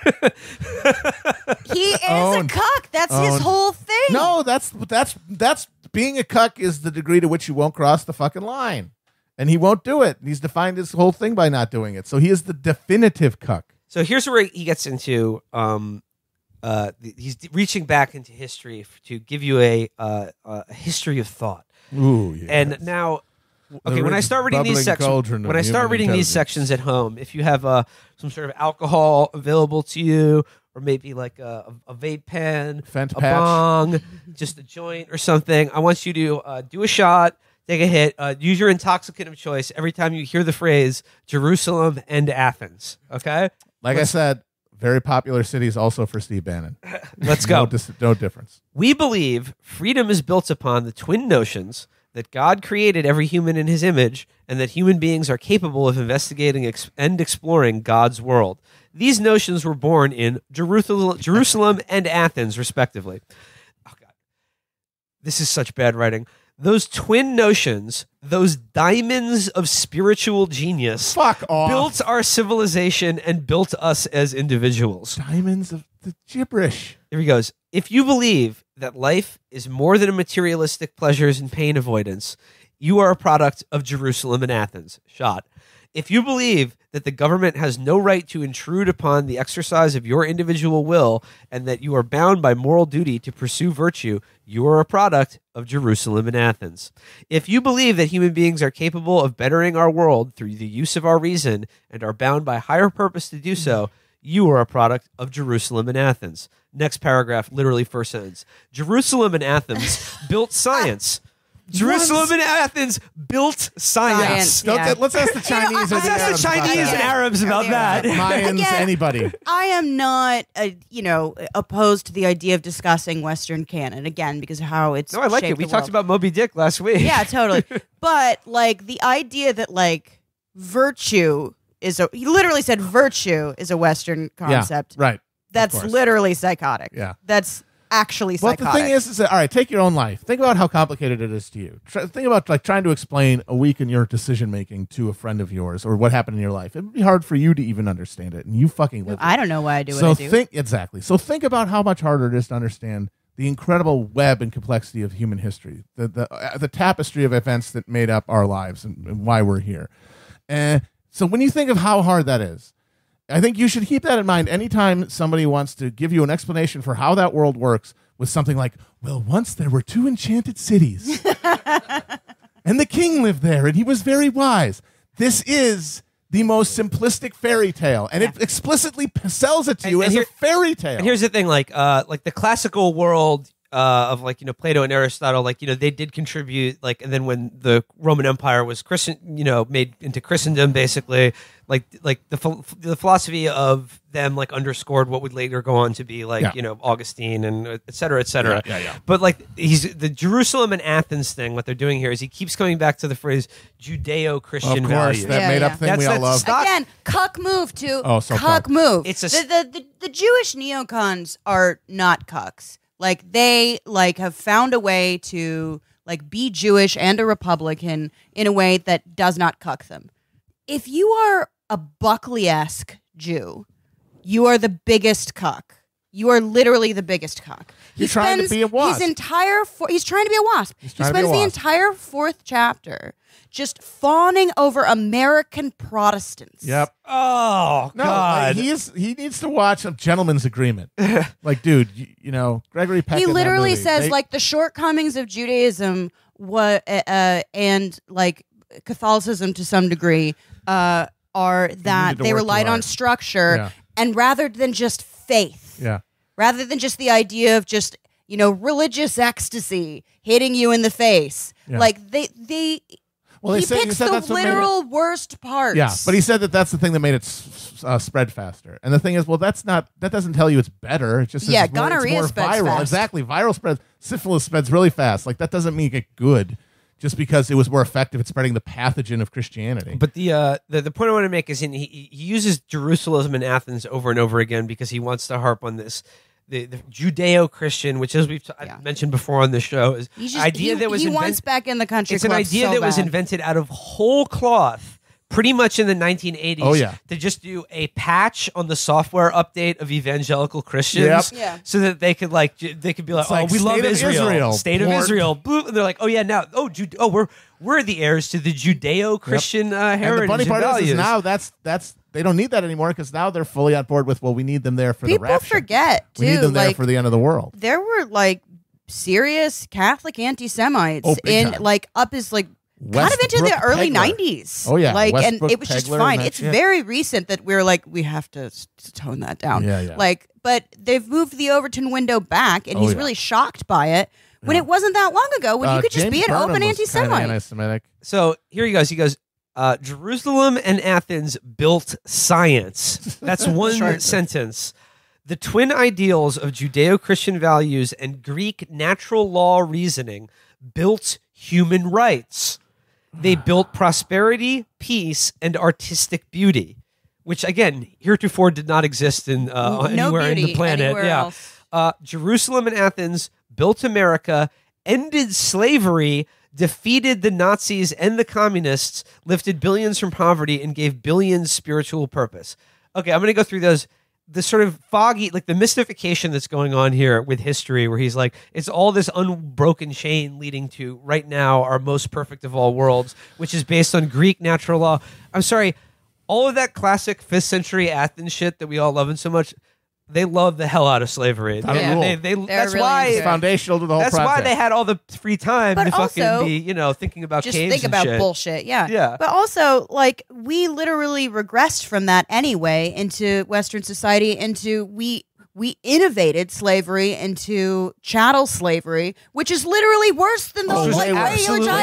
He <laughs> is Owned. a cuck. That's his whole No, that's that's that's being a cuck is the degree to which you won't cross the fucking line, and he won't do it. He's defined his whole thing by not doing it. So he is the definitive cuck. So here's where he gets into. Um, uh, he's d- reaching back into history f- to give you a uh, a history of thought. Ooh, yeah. And now, okay, when I start reading these sections, when I start reading these sections at home, if you have uh, some sort of alcohol available to you, or maybe like a, a vape pen, a patch. bong, <laughs> just a joint or something, I want you to uh, do a shot, take a hit, uh, use your intoxicant of choice every time you hear the phrase Jerusalem and Athens. Okay, like I said, very popular cities also for Steve Bannon. <laughs> let's No, go. dis- no difference. We believe freedom is built upon the twin notions that God created every human in his image and that human beings are capable of investigating ex- and exploring God's world. These notions were born in Jerusalem, Jerusalem and Athens, respectively. Oh, God. This is such bad writing. Those twin notions, those diamonds of spiritual genius, Fuck off. built our civilization and built us as individuals. diamonds of the gibberish. Here he goes. If you believe that life is more than a materialistic pleasures and pain avoidance, you are a product of Jerusalem and Athens. Shot. If you believe that the government has no right to intrude upon the exercise of your individual will and that you are bound by moral duty to pursue virtue, you are a product of Jerusalem and Athens. If you believe that human beings are capable of bettering our world through the use of our reason and are bound by higher purpose to do so, you are a product of Jerusalem and Athens. Next paragraph, literally first sentence. Jerusalem and Athens <laughs> built science. Jerusalem and Athens built science. Science. Don't Yeah. let's ask the <laughs> Chinese. or Let's the ask the Arabs Chinese and Arabs about that. Mayans, Again, anybody. I am not, uh, you know, opposed to the idea of discussing Western canon again because of how it's. No, I like it. We the talked world. about Moby Dick last week. Yeah, totally. <laughs> but like the idea that like virtue is a he literally said virtue is a Western concept. Yeah, right. That's literally psychotic. Yeah. That's actually Well, the thing is, is that all right. Take your own life. Think about how complicated it is to you. Try, think about like trying to explain a week in your decision making to a friend of yours, or what happened in your life. It'd be hard for you to even understand it, and you fucking live. I don't know why I do so what I do. think exactly. So think about how much harder it is to understand the incredible web and complexity of human history, the the uh, the tapestry of events that made up our lives and, and why we're here. And so when you think of how hard that is, I think you should keep that in mind anytime somebody wants to give you an explanation for how that world works with something like, well, once there were two enchanted cities, <laughs> and the king lived there, and he was very wise. This is the most simplistic fairy tale, and it explicitly p- sells it to And- you and as here- a fairy tale. And here's the thing, like, uh, like the classical world uh, of like you know Plato and Aristotle, like you know they did contribute, like, and then when the Roman Empire was Christian, you know, made into Christendom, basically, like like the the philosophy of them like underscored what would later go on to be like Yeah. you know Augustine and et cetera, et cetera. Yeah, yeah, yeah. But like he's the Jerusalem and Athens thing. What they're doing here is he keeps coming back to the phrase Judeo-Christian of course, values. that Yeah, made up thing That's- we all that's love. stock- Again, cuck move to Oh, so cuck cuck. move. It's a the, the, the the Jewish neocons are not cucks. Like they like have found a way to like be Jewish and a Republican in a way that does not cuck them. If you are a Buckley esque Jew, you are the biggest cuck. You are literally the biggest cuck. He's trying to be a wasp. His entire four, he's trying to be a wasp. he trying to be spends the entire fourth chapter just fawning over American Protestants. Yep. Oh No, God! like, he is. He needs to watch a Gentleman's Agreement. <laughs> like, dude, you, you know Gregory Peck. he literally movie, says they- like the shortcomings of Judaism what uh, and like Catholicism to some degree uh, are that they relied on structure Yeah. and rather than just faith yeah. rather than just the idea of just you know religious ecstasy hitting you in the face Yeah. like they they Well, he said- he picks said the that's what it- literal worst parts Yeah, but he said that that's the thing that made it s- s- uh, spread faster. And the thing is, well, that's not that doesn't tell you it's better. It just Yeah, it's more, it's gonorrhea more spreads viral. fast. Exactly, viral spreads. Syphilis spreads really fast. Like that doesn't make it good just because it was more effective at spreading the pathogen of Christianity. But the, uh, the the point I want to make is in, he, he uses Jerusalem and Athens over and over again because he wants to harp on this the, the Judeo-Christian, which as we've t- Yeah. mentioned before on the show, is just, idea he, that was he invent- wants back in the country it's an idea so that was invented out of whole cloth pretty much in the 1980s Oh, yeah. to just do a patch on the software update of evangelical christians Yep. Yeah. so that they could like they could be like It's oh like we love israel, Israel, state of israel Boop. and they're like oh yeah now oh Jude, oh we're we're the heirs to the judeo-christian uh, And heritage the funny and part is, values. is now that's that's they don't need that anymore because now they're fully on board with well, we need them there for the rest. People rapture. forget too. we need them there like for the end of the world. there were like serious Catholic anti-Semites Oh, in time. like up as like kind of Westbrook into the early Pegler. '90s. Oh, yeah, like and it was just Pegler fine. and It's shit. very recent that we're like we have to tone that down. Yeah, yeah. Like, but they've moved the Overton window back, and Oh, he's yeah. really shocked by it. When Yeah. it wasn't that long ago, when Uh, you could just James be an Burnham open anti-Semite. Anti-Semitic. So here he goes. He goes, uh, Jerusalem and Athens built science. That's <laughs> one sentence. The twin ideals of Judeo Christian values and Greek natural law reasoning built human rights. They built prosperity, peace, and artistic beauty, which again, heretofore did not exist in uh, No anywhere in the planet. yeah. Uh, Jerusalem and Athens built America, ended slavery, defeated the Nazis and the communists, lifted billions from poverty, and gave billions spiritual purpose. Okay, I'm going to go through those. The sort of foggy, like the mystification that's going on here with history, where he's like, it's all this unbroken chain leading to right now our most perfect of all worlds, which is based on Greek natural law. I'm sorry, all of that classic fifth century Athens shit that we all love and so much. They love the hell out of slavery. Not a They- rule. they- they- that's really why It's foundational to the whole that's project. why they had all the free time But to fucking be, you know, thinking about just caves think and about shit. bullshit. Yeah. Yeah. But also, like, we literally regressed from that anyway into Western society, into we we innovated slavery into chattel slavery, which is literally worse than the Oh, way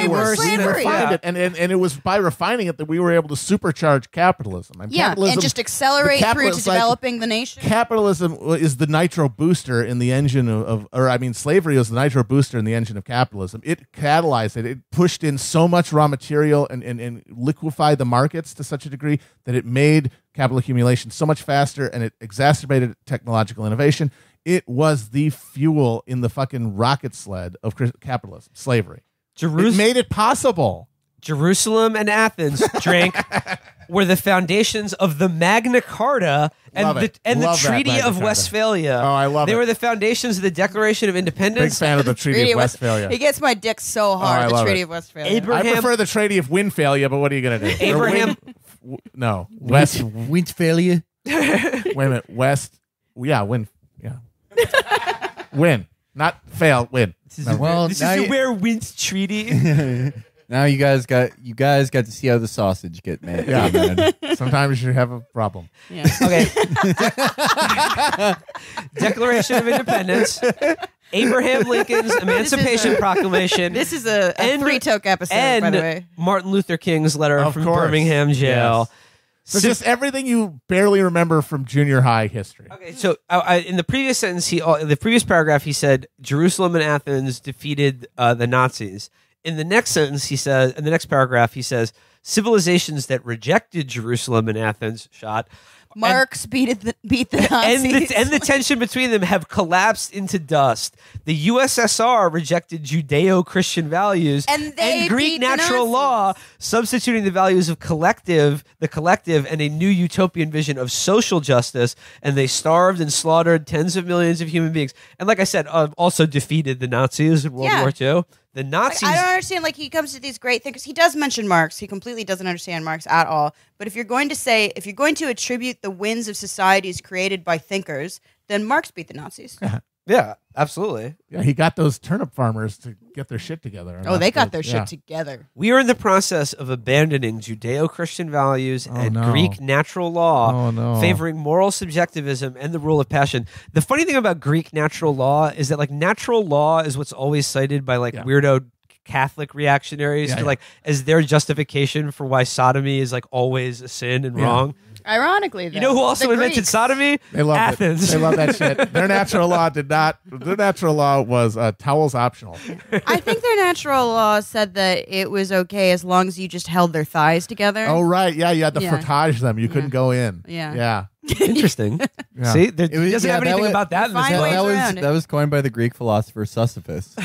worse. Slavery. Yeah. and, and and it was by refining it that we were able to supercharge capitalism. And Yeah, capitalism, and just accelerate through to like, developing the nation. capitalism is the nitro booster in the engine of, of or I mean slavery was the nitro booster in the engine of capitalism. It catalyzed it. It pushed in so much raw material and, and, and liquefied the markets to such a degree that it made capital accumulation so much faster and it exacerbated technological innovation. It was the fuel in the fucking rocket sled of capitalism, slavery. It made it possible. Jerusalem and Athens drank <laughs> were the foundations of the Magna Carta and Love the it. and Love the Treaty of Carta. Westphalia. Oh, I love they it. were the foundations of the Declaration of Independence. Big Independence. fan of the Treaty, Treaty of Westphalia. He gets my dick so oh, hard. I the Treaty it. of Westphalia. Abraham- I prefer the Treaty of Windphalia, but what are you going to do? Abraham- Win- no, West. Windphalia. <laughs> Wait a minute, West. Yeah, win. Yeah, win, not fail. Win. This is, No. Well, this is a you- where wins treaty. <laughs> <laughs> Now you guys got you guys got to see how the sausage get made. Yeah. man. Sometimes you have a problem. Yeah. Okay. Declaration of Independence. Abraham Lincoln's <laughs> Emancipation a- Proclamation. <laughs> This is a, a And- three toke episode, by the way. Martin Luther King's letter Of from course. Birmingham jail. So Si- just everything you barely remember from junior high history. Okay, so uh, I, in the previous sentence, he uh, in the previous paragraph he said Jerusalem and Athens defeated uh, the Nazis. In the next sentence, he says, in the next paragraph, he says civilizations that rejected Jerusalem and Athens shot. Marx beat the, beat the <laughs> And Nazis. the, and the tension between them have collapsed into dust. The USSR rejected Judeo-Christian values And they Greek natural law, substituting the values of collective, the collective, and a new utopian vision of social justice. And they starved and slaughtered tens of millions of human beings. And like I said, uh, also defeated the Nazis in World Yeah. War II. The Like, Nazis. I don't understand. Like he comes to these great things. He does mention Marx. He completely doesn't understand Marx at all. But if you're going to say, if you're going to attribute the wins of societies created by thinkers, then Marx beat the Nazis. <laughs> yeah, absolutely. Yeah, he got those turnip farmers to get their shit together. oh, they got their Yeah. shit together. We are in the process of abandoning Judeo Christian values Oh, and no. Greek natural law, Oh, no. favoring moral subjectivism and the rule of passion. The funny thing about Greek natural law is that, like, natural law is what's always cited by, like, Yeah. weirdo Catholic reactionaries Yeah, to, yeah. like, as their justification for why sodomy is, like, always a sin and Yeah. wrong. Ironically, though, You know who also the invented Greeks. sodomy? They love Athens. It. They love that <laughs> shit. Their natural law did not. Their natural law was uh, towels optional. I think their natural law said that it was okay as long as you just held their thighs together. Oh right, yeah, you had to Yeah. frottage them. You couldn't Yeah. go in. Yeah. yeah. Interesting. <laughs> Yeah. See, there, It was- doesn't yeah, have that anything was- about that in this book. that was that was coined by the Greek philosopher Sisyphus. <laughs>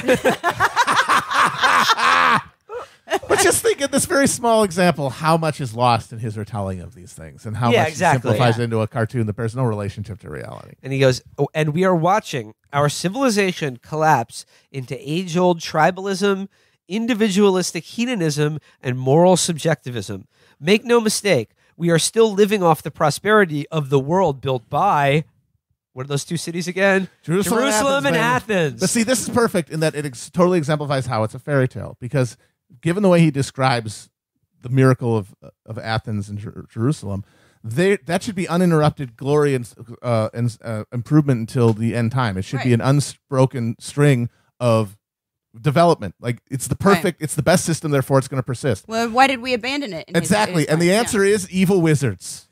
But just think in this very small example, how much is lost in his retelling of these things, and how Yeah, much exactly. he simplifies Yeah. it into a cartoon that bears no relationship to reality. And he goes, oh, and we are watching our civilization collapse into age old tribalism, individualistic hedonism, and moral subjectivism. Make no mistake, we are still living off the prosperity of the world built by. What are those two cities again? Jerusalem, and baby. Athens. But see, this is perfect in that it ex- totally exemplifies how it's a fairy tale because given the way he describes the miracle of of Athens and Jer- Jerusalem, they that should be uninterrupted glory and uh, and uh, improvement until the end time. It should be an unspoken string of development. Like it's the perfect, it's the best system. Therefore, it's going to persist. Well, why did we abandon it? Exactly, and the answer is evil wizards.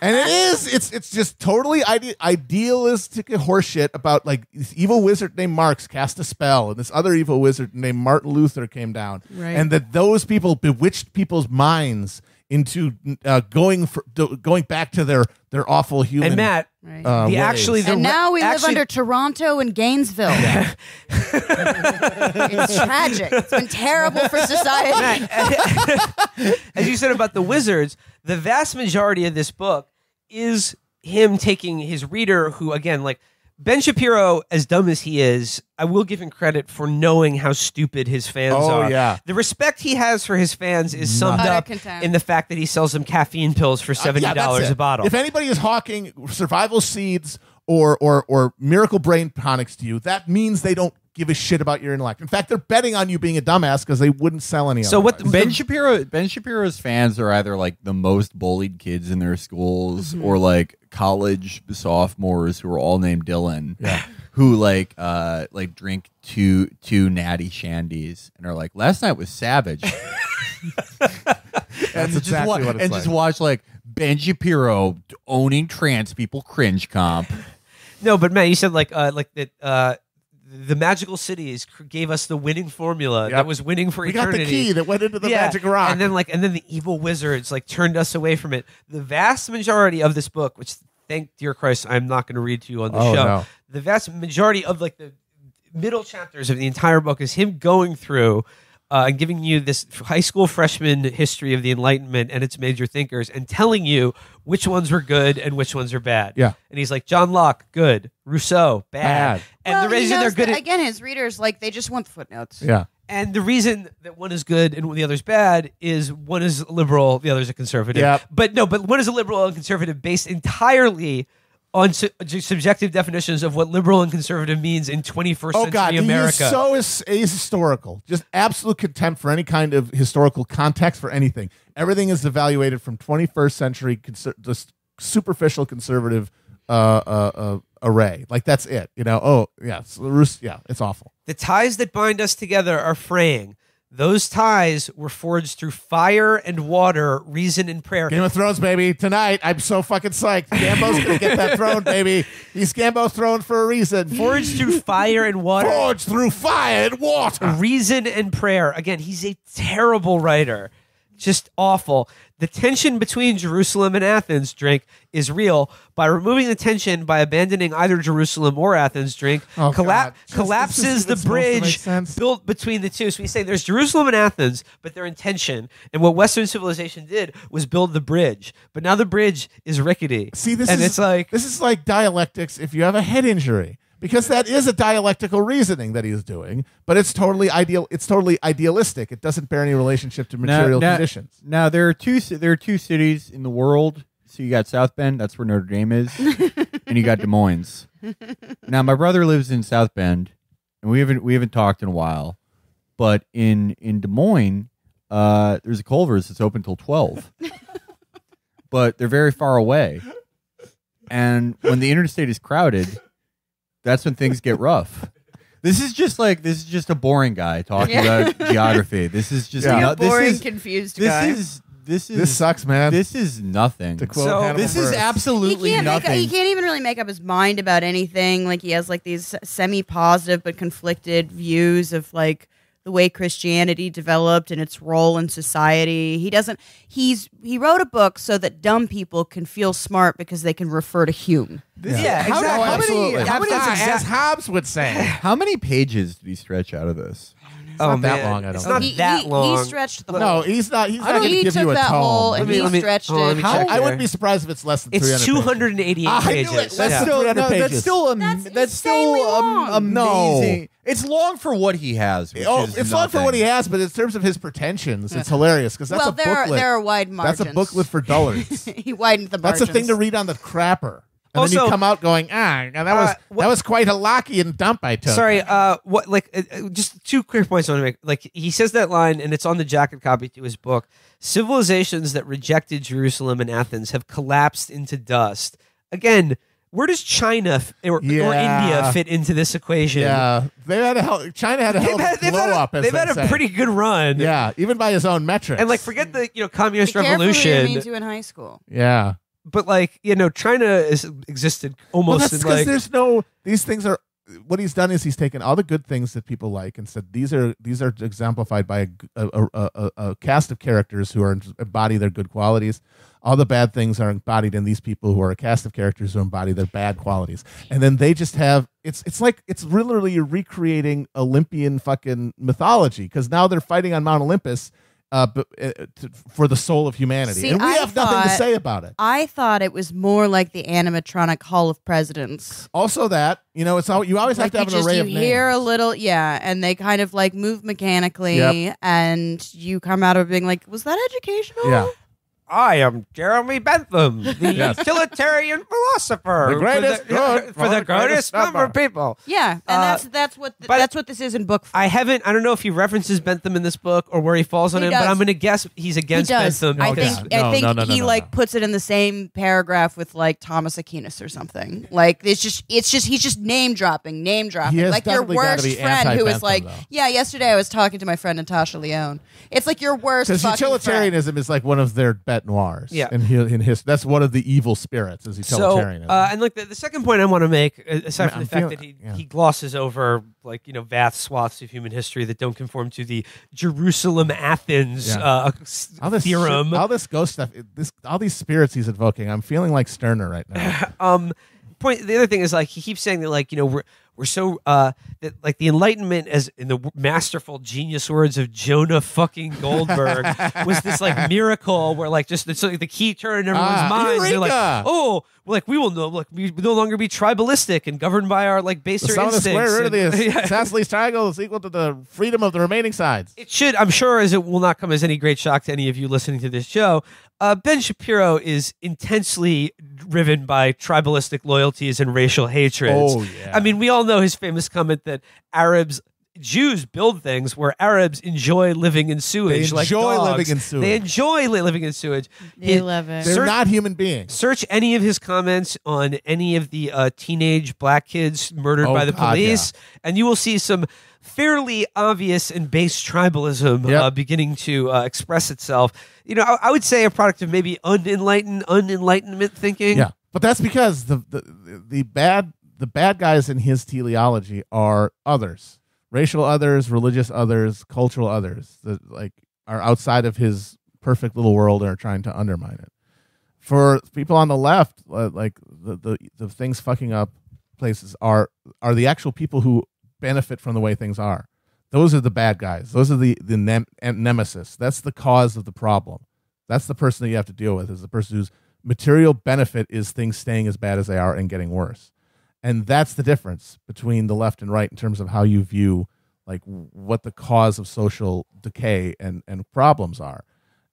And it is. It's it's just totally ide- idealistic horseshit about like this evil wizard named Marx cast a spell, and this other evil wizard named Martin Luther came down, Right. and that those people bewitched people's minds into uh, going for going back to their their awful human. and Matt, Right. uh, the ways. actually the and now we live under Toronto and Gainesville. <laughs> it's tragic. It's been terrible for society. <laughs> as you said about the wizards, the vast majority of this book is him taking his reader, who again, like Ben Shapiro, as dumb as he is, I will give him credit for knowing how stupid his fans Oh, are. yeah. the respect he has for his fans is summed Utter up contempt. in the fact that he sells them caffeine pills for Uh, seventy yeah, that's dollars a bottle. If anybody is hawking survival seeds or or or miracle brain tonics to you, that means they don't give a shit about your intellect. In fact, they're betting on you being a dumbass because they wouldn't sell any. So what otherwise. the- Ben Shapiro Ben Shapiro's fans are either like the most bullied kids in their schools or like college sophomores who are all named Dylan. Yeah. Who like uh like drink two two natty shandies and are like last night was savage. <laughs> That's and just exactly wa- what it's and like. just watch like Ben Shapiro owning trans people cringe comp. No, but man, you said like uh, like that. Uh, the magical cities gave us the winning formula Yep. that was winning for we got eternity. the key that went into the Yeah, magic rock. and then like and then the evil wizards like turned us away from it. The vast majority of this book, which thank dear Christ, I'm not going to read to you on the Oh, show. no. The vast majority of like the middle chapters of the entire book is him going through. Uh, and giving you this high school freshman history of the Enlightenment and its major thinkers, and telling you which ones were good and which ones are bad. Yeah. and he's like John Locke, good. Rousseau, bad. Bad. And well, the reason they're good that, at, again, his readers like they just want the footnotes. yeah. and the reason that one is good and the other's bad is one is liberal, the other's a conservative. Yep. But no, but one is a liberal and conservative based entirely on su- subjective definitions of what liberal and conservative means in 21st Oh century God, America. he so is, is historical. Just absolute contempt for any kind of historical context for anything. Everything is evaluated from 21st century, conser- just superficial conservative uh, uh, uh, array. Like that's it. You know. Oh yeah, it's, yeah, it's awful. the ties that bind us together are fraying. Those ties were forged through fire and water, reason and prayer. Game of Thrones, baby. Tonight, I'm so fucking psyched. Gambo's gonna get that throne, baby. He's Gambo throne for a reason. Forged through fire and water. Forged through fire and water. reason and prayer. Again, he's a terrible writer. Just awful. The tension between Jerusalem and Athens, drink, is real. By removing the tension by abandoning either Jerusalem or Athens, drink, Oh, colla- God. Just- this collapses the even supposed to make bridge built between the two. So we say there's Jerusalem and Athens, but they're in tension. And what Western civilization did was build the bridge. But now the bridge is rickety. See, this and is it's like this is like dialectics. If you have a head injury, because that is a dialectical reasoning that he's doing, but it's totally ideal. It's totally idealistic. It doesn't bear any relationship to material now, conditions. Now there are two there are two cities in the world. So you got South Bend, that's where Notre Dame is, <laughs> and you got Des Moines. Now my brother lives in South Bend, and we haven't we haven't talked in a while. But in in Des Moines, uh, there's a Culver's that's open till twelve, <laughs> but they're very far away. And when the interstate is crowded, that's when things get rough. This is just like this is just a boring guy talking Yeah. about <laughs> geography. This is just Yeah. no- this Boring, is- confused this guy. is this is This sucks, man. This is nothing. to quote So- Hannibal this is Buress. he absolutely can't make nothing. he can't even really make up his mind about anything. Like he has like these semi-positive but conflicted views of like the way Christianity developed and its role in society. He doesn't. He's he wrote a book so that dumb people can feel smart because they can refer to Hume. Yeah, How- exactly. how many- Absolutely. how many- Ah, as Hobbes would say. <laughs> How many pages did he stretch out of this? Oh, not that man. long, I don't It's think. not he, that he, long. He stretched the No, whole. he's not. He's not going to he give took you a that tome. whole and Let me- he let me- stretched hold on, let it. me How- I wouldn't be surprised if it's less than It's 300 two pages. hundred and eighty-eight I knew it. pages. That's Yeah. still, 300 no, that's pages. still am- That's that's still insanely um, long. No. amazing. It's long for what he has. Which Oh, is it's long for what he has, but in terms of his pretensions, it's hilarious because that's well, a there are booklet. there are wide margins. that's a booklet for <laughs> dullards. he widened the that's a thing to read on the crapper. And then Also- you come out going, ah, now that was Uh, what- that was quite a Lockean dump I took. Sorry, uh, what? Like, uh, uh, just two quick points I want to make. Like, he says that line, and it's on the jacket copy to his book. Civilizations that rejected Jerusalem and Athens have collapsed into dust. Again, where does China f- or, or India fit into this equation? Yeah, they had a hell. China had a hell They've of had, a had a, up. As they've had a say. pretty good run. Yeah, even by his own metrics. And like, forget the you know communist Be careful who you're mean to in high school. yeah. But like you know China has existed almost. Well, that's because like there's no. These things are. What he's done is he's taken all the good things that people like and said these are these are exemplified by a, a, a, a, a cast of characters who are embody their good qualities. All the bad things are embodied in these people who are a cast of characters who embody their bad qualities, and then they just have it's it's like it's literally recreating Olympian fucking mythology because now they're fighting on Mount Olympus. Uh, uh, for the soul of humanity, See, and we I have nothing to say about it. I thought it was more like the animatronic Hall of Presidents. Also, that you know, it's all you always like have to have an just array you of hear a little, yeah, and they kind of like move mechanically, Yep. and you come out of being like, was that educational? Yeah. I am Jeremy Bentham, the <laughs> Yes. utilitarian philosopher, The greatest <laughs> for good the, for the greatest number of people. yeah, and Uh, that's that's what th- but- that's what this is in book. I haven't. I don't know if he references Bentham in this book or where he falls on He him, but does. I'm going to guess he's he against does. Bentham. I No, think yeah. I think no, no, no, he no, like no. puts it in the same paragraph with like Thomas Aquinas or something. Like it's just it's just he's just name dropping, name dropping. has Like your definitely gotta worst be friend who is anti-Bentham, like, though. yeah, yesterday I was talking to my friend Natasha Lyonne. It's like your worst Because fucking friend. utilitarianism is like one of their noirs. Yeah. and he, in his, that's one of the evil spirits is So, utilitarianism. uh, and like the, the second point I want to make, uh, aside from I'm the fact feeling- that he, yeah. he glosses over like you know vast swaths of human history that don't conform to the Jerusalem Athens Yeah. uh, all this theorem. shit- all this ghost stuff, this, all these spirits he's invoking. I'm feeling like Stirner right now. <laughs> um point the other thing is like he keeps saying that like you know we're we're so uh that like the enlightenment as in the masterful genius words of jonah fucking goldberg <laughs> was this like miracle where like just it's like the key turn in everyone's Ah, minds they're like oh like we will no like we will no longer be tribalistic and governed by our like the baser sum of the instincts square root of the <laughs> Yeah. triangle is equal to the freedom of the remaining sides. it should i'm sure as it will not come as any great shock to any of you listening to this show uh, ben shapiro is intensely driven by tribalistic loyalties and racial hatreds Oh, yeah. i mean we all know his famous comment that arabs Jews build things where Arabs enjoy living in sewage. They like enjoy dogs. living in sewage. They enjoy li- living in sewage. They He- love it. They're not human beings. Search any of his comments on any of the uh, teenage black kids murdered Oh, by the God, police, and you will see some fairly obvious and base tribalism Yep. uh, beginning to uh, express itself. You know, I, I would say a product of maybe unenlightened, unenlightenment thinking. Yeah, but that's because the, the the bad the bad guys in his teleology are others, racial others, religious others, cultural others that like are outside of his perfect little world and are trying to undermine it. For people on the left, uh, like the, the the things fucking up places are are the actual people who benefit from the way things are. Those are the bad guys. Those are the the nem- nemesis. That's the cause of the problem. That's the person that you have to deal with. Is the person whose material benefit is things staying as bad as they are and getting worse. And that's the difference between the left and right in terms of how you view like what the cause of social decay and and problems are.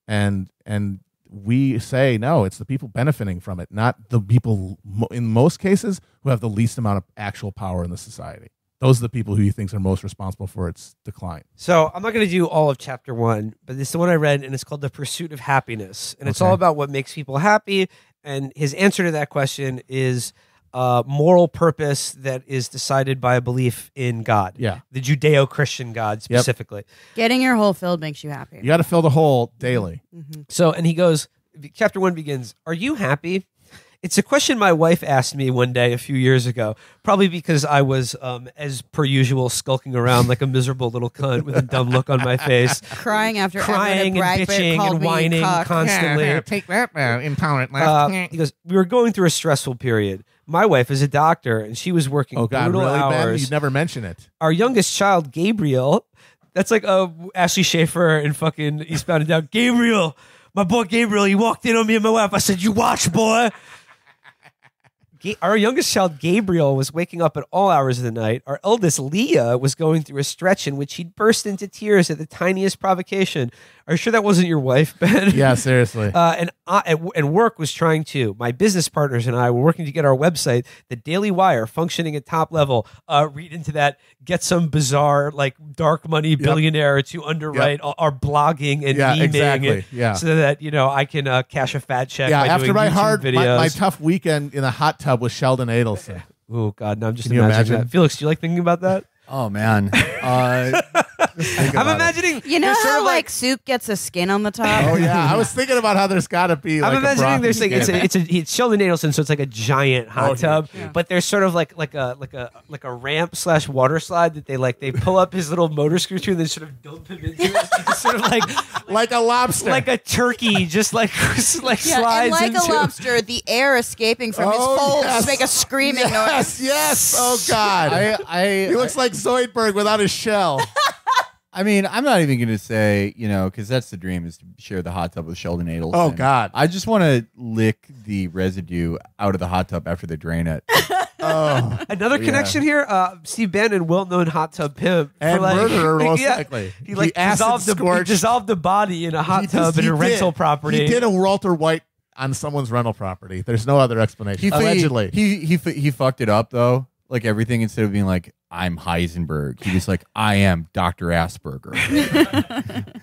And and we say no, it's the people benefiting from it, not the people in most cases who have the least amount of actual power in the society. Those are the people who he thinks are most responsible for its decline. So I'm not going to do all of chapter one, but this is the one I read, and it's called "The Pursuit of Happiness," and it's all about what makes people happy. And his answer to that question is uh, moral purpose that is decided by a belief in God. Yeah. the Judeo-Christian God specifically. Getting your hole filled makes you happy. You got to fill the hole daily. So, and he goes, chapter one begins, Are you happy? It's a question my wife asked me one day a few years ago, probably because I was, um, as per usual, skulking around like a miserable little cunt with a dumb look on my face, <laughs> Crying after crying everyone and bitching and me whining cock. constantly. take that, man. Intolerant. Uh, he goes, We were going through a stressful period. My wife is a doctor and she was working oh God, brutal really, Ben? hours. You never mention it. Our youngest child, Gabriel, that's like uh, Ashley Schaeffer in fucking Eastbound and Down. Gabriel, my boy Gabriel, he walked in on me and my wife. I said, You watch, boy. Our youngest child, Gabriel, was waking up at all hours of the night. Our eldest, Leah, was going through a stretch in which he'd burst into tears at the tiniest provocation. Are you sure that wasn't your wife, Ben? <laughs> Yeah, seriously. Uh, and I, work was trying to. My business partners and I were working to get our website, the Daily Wire, functioning at top level. Uh, read into that, get some bizarre like dark money billionaire to underwrite our, our blogging and Yeah, memeing, exactly. and- Yeah. so that you know I can uh, cash a fat check. yeah, after my YouTube hard, my, my tough weekend in a hot tub with Sheldon Adelson. oh God, no, I'm just Can you imagining imagine? that. Felix, do you like thinking about that? Oh man. Uh, <laughs> I'm about it. imagining. You know there's sort how of like, soup gets a skin on the top? Oh yeah, I <laughs> was thinking about how there's got to be. Like I'm a imagining brockie there's like it's a, it's a it's Sheldon Adelson, so it's like a giant hot Oh, tub, yeah. but there's sort of like like a like a like a ramp slash water slide that they like they pull up his little motor scooter and then sort of dump him into it, <laughs> sort of like like a lobster. like a turkey, just like <laughs> like Yeah, slides and like into a lobster, the air escaping from his Oh, folds yes. make a screaming yes, noise. yes. Yes. Oh God, I, I, he looks like Zoidberg without his shell. I mean, I'm not even going to say, you know, because that's the dream is to share the hot tub with Sheldon Adelson. Oh, God. I just want to lick the residue out of the hot tub after they drain it. <laughs> Oh, Another Yeah. connection here, uh, Steve Bannon, well-known hot tub pimp for, And like- murderer, <laughs> most yeah, likely. He like He dissolved the, he dissolved the body in a hot He tub just- in he a rental property. He did a Walter White on someone's rental property. There's no other explanation. He, Allegedly, he, he he he fucked it up though. Like everything, instead of being like I'm Heisenberg, he was like I am Doctor Asperger. <laughs>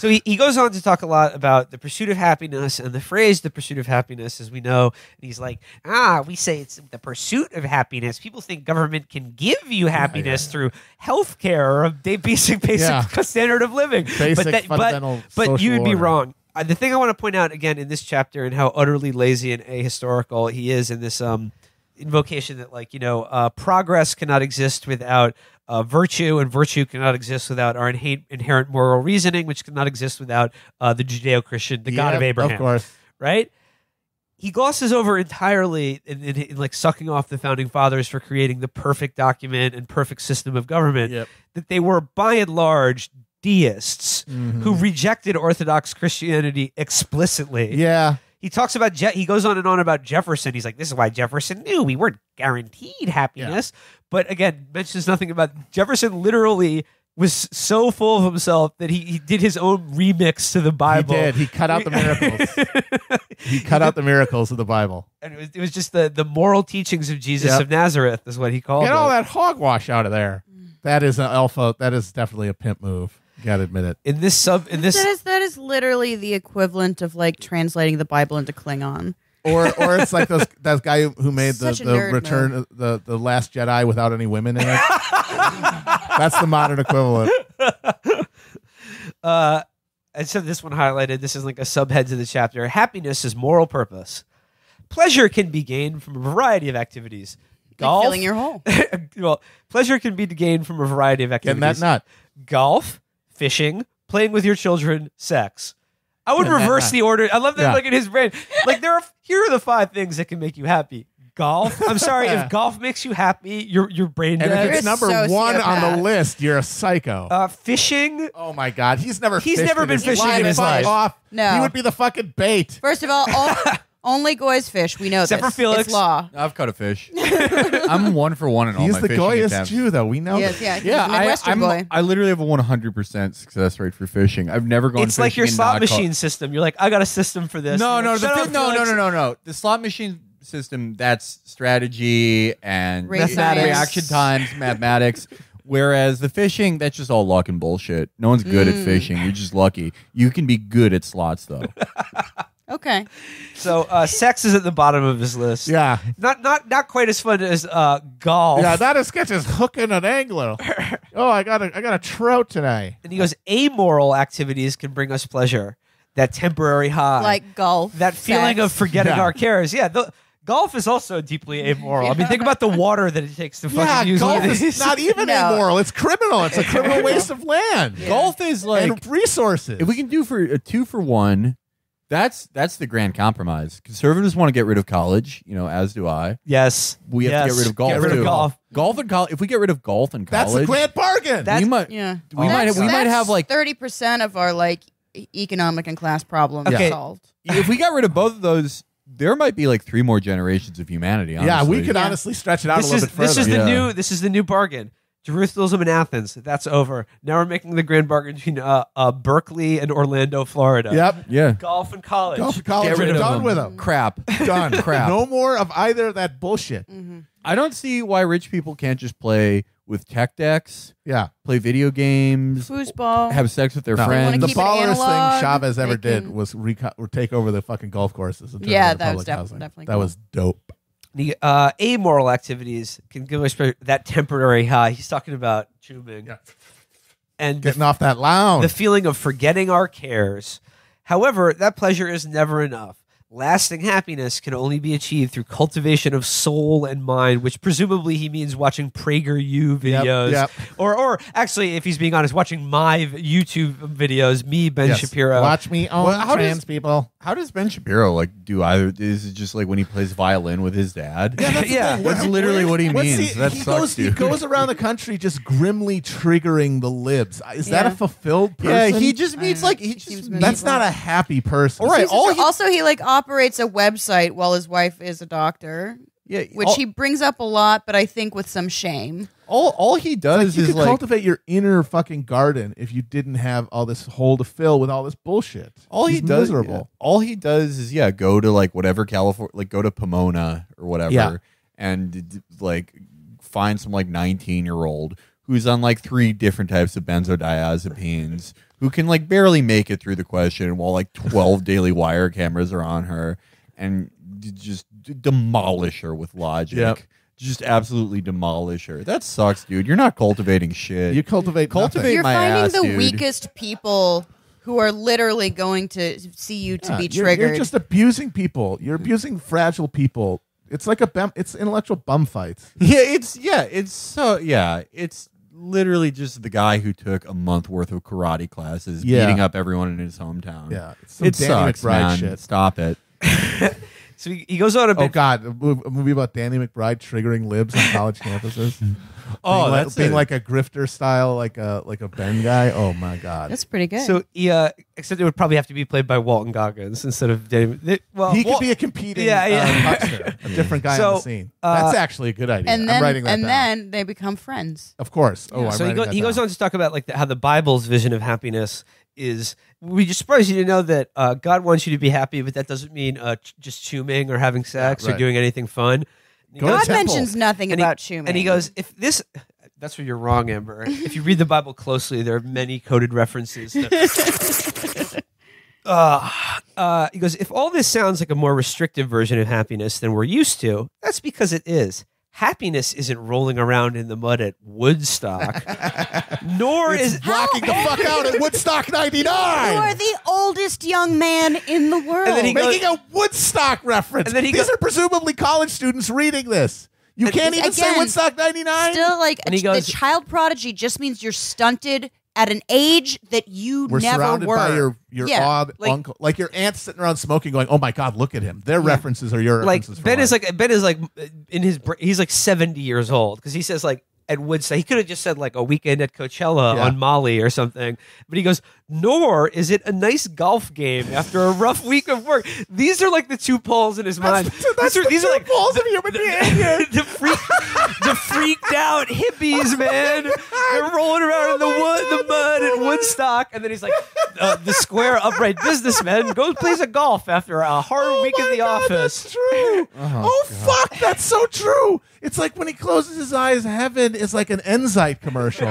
So he, he goes on to talk a lot about the pursuit of happiness and the phrase the pursuit of happiness, as we know. And he's like, ah, we say it's the pursuit of happiness. People think government can give you happiness through health care or a basic, <laughs> basic Yeah. <laughs> standard of living. Basic, but that, fundamental but, but you would be order. wrong. Uh, the thing I want to point out again in this chapter and how utterly lazy and ahistorical he is in this um, invocation that, like, you know, uh, progress cannot exist without uh, virtue, and virtue cannot exist without our inha- inherent moral reasoning, which cannot exist without uh, the Judeo-Christian, the God of Abraham. Of course. right? He glosses over entirely in, in, in like sucking off the founding fathers for creating the perfect document and perfect system of government. Yep. That they were by and large deists Mm-hmm. who rejected Orthodox Christianity explicitly. Yeah. He talks about Je- he goes on and on about Jefferson. He's like, this is why Jefferson knew we weren't guaranteed happiness. But again, mentions nothing about Jefferson. Literally was so full of himself that he, he did his own remix to the He Bible. did. He cut out the miracles. <laughs> he cut out the miracles of the Bible. and it was, it was just the, the moral teachings of Jesus Yep. of Nazareth is what he called Get it. all that hogwash out of there. Mm. That is an alpha. That is definitely a pimp move. You gotta admit it. in this sub in this That is that is literally the equivalent of like translating the Bible into Klingon. Or, or it's like those <laughs> that guy who made the, Such a the nerd return the the Last Jedi without any women in it. That's the modern equivalent. <laughs> uh and so this one highlighted this is like a subhead to the chapter happiness is moral purpose pleasure can be gained from a variety of activities Like golf filling your hole. <laughs> well pleasure can be gained from a variety of Getting activities that nut. golf fishing playing with your children sex i would reverse the order i love that Yeah. like in his brain like there are here are the five things that can make you happy golf i'm sorry if <laughs> golf makes you happy you're you're brain And if it's number one on the list, you're a psycho. uh, fishing oh my god, he's never. He's never been his fishing in his life. Off. No. he would be the fucking bait. First of all, all <laughs> only goys fish. We know Except this. for Felix. It's law. I've caught a fish. <laughs> I'm one for one in all He's my the fishing goyest attempts. Jew, though. We know. Yes, that. yeah, he's Yeah, a Midwestern I, I'm, boy. I literally have a 100% success rate for fishing. I've never gone. it's like your and slot not caught- machine system you're like i got a system for this No, You're no, like, the "Shut up, no, no, Felix." no, no, no. The slot machine system that's strategy and Race science. reaction times, mathematics. Whereas the fishing, that's just all luck and bullshit. No one's good Mm. at fishing. You're just lucky. You can be good at slots though. <laughs> Okay. So uh, sex is at the bottom of his list. Yeah. Not not not quite as fun as uh, golf. Yeah, not as sketch as hooking an angler. <laughs> oh, I got a I got a trout today. and he goes, amoral activities can bring us pleasure. that temporary high, like golf. that feeling of forgetting Yeah. our cares. Yeah, the, golf is also deeply amoral. I mean, think about the water that it takes to Yeah, fucking use golf one of is not even No. immoral. It's criminal. It's a criminal <laughs> waste of land Golf is like and resources. if we can do for a two for one, that's that's the grand compromise. Conservatives want to get rid of college, you know, as do I. yes, We have yes. to get rid of golf. Get rid too. of golf. Golf and college. If we get rid of golf and college, That's college, the grand bargain. That- we might. Yeah, We might. We might have like thirty percent of our like e- economic and class problems Okay. solved. if we got rid of both of those, there might be like three more generations of humanity. Honestly. yeah, we could Yeah. honestly stretch it out This a little is bit further. this is the Yeah. new this is the new bargain. Jerusalem and Athens. That's over. Now we're making the grand bargain between uh, uh, Berkeley and Orlando, Florida. Yep. Yeah. Golf and college. Golf and college. Get rid of done them. with them. Crap. Done. <laughs> Crap. No more of either of that bullshit. I don't see why rich people can't just play with tech decks, Yeah. play video games, Foosball. have sex with their No. friends. The keep ballers thing Chavez ever they did was reco- or take over the fucking golf courses. and Yeah, that was def- definitely That cool. was dope. The uh, amoral activities can give us that temporary high. He's talking about chewing. Yeah. And Getting off that lounge. the feeling of forgetting our cares. However, that pleasure is never enough. Lasting happiness can only be achieved through cultivation of soul and mind, which presumably he means watching PragerU videos, yep. or or actually, if he's being honest, watching my YouTube videos, me Ben Yes. Shapiro. Watch me own Well, how trans does- people. How does Ben Shapiro like do either? Is it just like when he plays violin with his dad? yeah, That's <laughs> literally what he means. he, that he sucks, goes, He goes around the country just grimly triggering the libs. Is that a fulfilled person? yeah, he just means like he he just That's not a happy person. All right, Seems all to- he- also, he like operates a website while his wife is a doctor, yeah, which all, he brings up a lot, but I think with some shame. all all he does you is could like cultivate your inner fucking garden if you didn't have all this hole to fill with all this bullshit. all he does miserable. all he does is yeah go to like whatever california like go to pomona or whatever Yeah. and d- d- like find some like 19 year old who's on like three different types of benzodiazepines who can like barely make it through the question while like 12 <laughs> daily wire cameras are on her and just demolish her with logic Yep. just absolutely demolish her that sucks dude you're not cultivating shit You cultivate Cultivate nothing. You're my finding ass, the dude. weakest people who are literally going to see you to Yeah, be you're- triggered. You're, just abusing people. You're abusing fragile people. It's like a bum, it's intellectual bum fights. Yeah, it's yeah, it's so yeah, it's literally just the guy who took a month worth of karate classes, Yeah. beating up everyone in his hometown. Yeah, it's some it Danny sucks, McBride man. shit. Stop it. <laughs> so he, he goes on a Oh. God, a mov- a movie about Danny McBride triggering libs on college campuses. <laughs> Oh, being like, that's being it. like a grifter style, like a like a Ben guy. Oh my God, That's pretty good. So he, uh, except it would probably have to be played by Walton Goggins instead of David. th- Well, he Wal- could be a competing Yeah, yeah. uh, <laughs> huckster, a different guy on the So, scene. uh, That's actually a good idea. and I'm then writing that and down. then they become friends. of course. Oh, I'm so he, go, that he goes down. on to talk about like the, how the Bible's vision of happiness is. We just surprised you to know that uh, God wants you to be happy, but that doesn't mean uh, ch- just chewing or having sex right. or doing anything fun. He God mentions nothing and he- about Schumann. And he goes, if this, <laughs> that's where you're wrong, Amber. if you read the Bible closely, there are many coded references. To, uh, <laughs> uh, he goes, if all this sounds like a more restrictive version of happiness than we're used to, that's because it is. Happiness isn't rolling around in the mud at Woodstock, <laughs> nor is rocking the fuck out at Woodstock You '99. are the oldest young man in the world. And then he goes- making a Woodstock reference. And then he These go- are presumably college students reading this. You can't even say Again, Woodstock '99. Still, like And he a, goes- the child prodigy just means you're stunted at an age that you We're never surrounded were. by your your Yeah, odd like- uncle, like your aunt sitting around smoking, going, "Oh my god, look at him." Their references are your like references. for Ben is like Ben is like uh, in his he's like 70 years old because he says like at Woodstock he could have just said like a weekend at Coachella Yeah. on Molly or something but he goes nor is it a nice golf game after a rough week of work these are like the two poles in his mind That's- that's these are, the these two are like poles of human behavior. <laughs> the freak the freaked out hippies man <laughs> they're rolling around in the wood the mud at Woodstock and then he's like uh, the square upright businessman <laughs> goes plays a golf after a hard Oh week in the God, office That's true. Oh, fuck, that's so true. It's like when he closes his eyes, heaven is like an Enzyte commercial.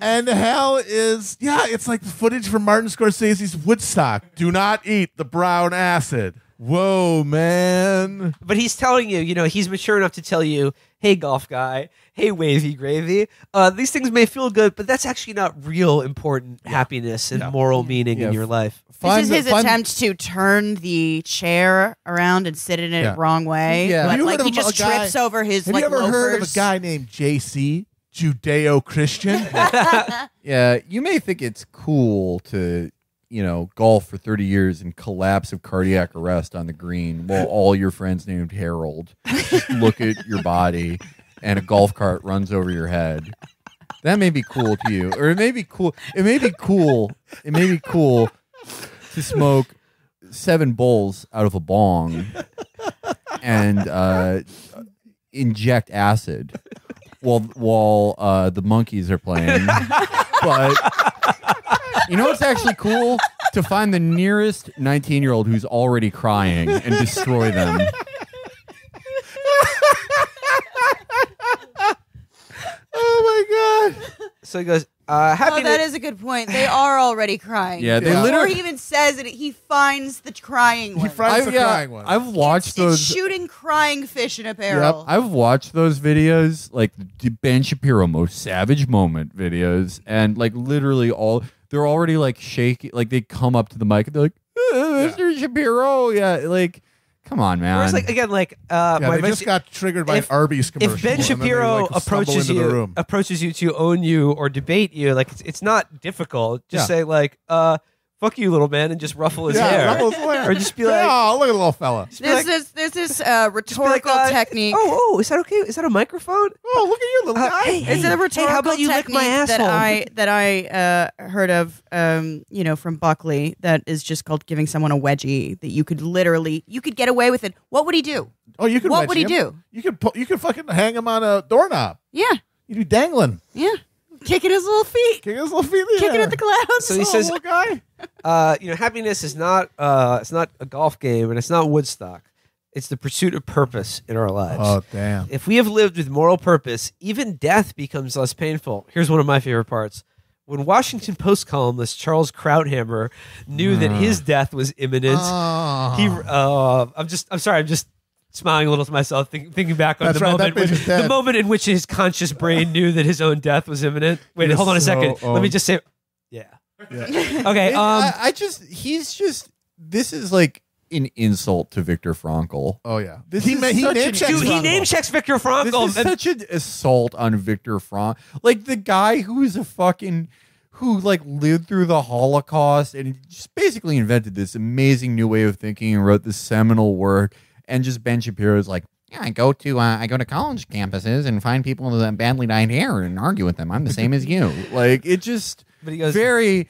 And hell is yeah, it's like the footage from Martin Scorsese's Woodstock. Do not eat the brown acid. Whoa, man. But he's telling you, you know, he's mature enough to tell you, hey, golf guy, hey, wavy gravy, uh, these things may feel good, but that's actually not real important happiness and moral meaning Yeah. in your life. Find this is the- his find- attempt to turn the chair around and sit in it Yeah. wrong way. Yeah. Have But you like he just guy- trips over his Have like you ever heard of a guy named JC, Judeo Christian? <laughs> Yeah, you may think it's cool to, you know, golf for 30 years and collapse of cardiac arrest on the green while all your friends named Harold just look at your body and a golf cart runs over your head. That may be cool to you. Or it may be cool. It may be cool. It may be cool to smoke seven bowls out of a bong and uh, inject acid while while uh, the monkeys are playing. <laughs> but you know what's actually cool? To find the nearest 19 year old who's already crying and destroy them. <laughs> oh my god. So he goes, uh, Oh, happiness. that is a good point. They are already crying. Yeah, they Before literally- he even says it, he finds the crying one. He finds the yeah, crying one. I've watched it's, those. it's shooting crying fish in a barrel. I've watched those videos, like the Ben Shapiro most savage moment videos, and like literally all they're already like shaking, like they come up to the mic and they're like, "Uh, "Mr. Shapiro, yeah, like, come on, man." Whereas, like, again, like, uh, yeah, my they just mention- got triggered by if- an Arby's commercial. if Ben and then they, Shapiro like, stumble approaches into you room. approaches you to own you or debate you, like it's, it's not difficult. Just Yeah. say like, uh, "Fuck you, little man," and just ruffle his yeah, hair, ruffle his hair. or just be like, oh, look at the little fella. just be this like- is this is uh, just be like, rhetorical uh, technique. Oh, oh, is that okay? Is that a microphone? Oh, look at you, little Uh, guy. hey, Is it a hey, rhetorical how about you lick technique my that? I that I uh, heard of, um, you know, from Buckley that is just called giving someone a wedgie that you could literally you could get away with it. What would he do? Oh, you could. What wedge would he him. do? You could. Pu- you could fucking hang him on a doorknob. Yeah, You'd be dangling, yeah, kicking his little feet, kicking his little feet. in kicking air. at the clouds. So he Oh, says- little guy. Uh, you know, happiness is not uh, it's not a golf game, and it's not Woodstock. It's the pursuit of purpose in our lives. Oh, damn. If we have lived with moral purpose, even death becomes less painful. Here's one of my favorite parts. When Washington Post columnist Charles Krauthammer knew that his death was imminent, Oh. he uh, I'm just I'm sorry, I'm just smiling a little to myself, think, thinking back on That's the right, moment when, bitch is dead. the moment in which his conscious brain knew that his own death was imminent. Wait, hold on a was so second. Let me just say. <laughs> Okay, um I, I just, he's just, this is like an insult to Viktor Frankl. Oh yeah. This he is ma- he such name an- checks Dude, he Frankl. name checks Viktor Frankl. This is and- such an assault on Victor Frank. Like the guy who is a fucking who like lived through the Holocaust and just basically invented this amazing new way of thinking and wrote this seminal work. And just Ben Shapiro is like, yeah, I go to uh, I go to college campuses and find people with uh, badly dyed hair and argue with them. I'm the same as you. <laughs> Like it just But he goes- very.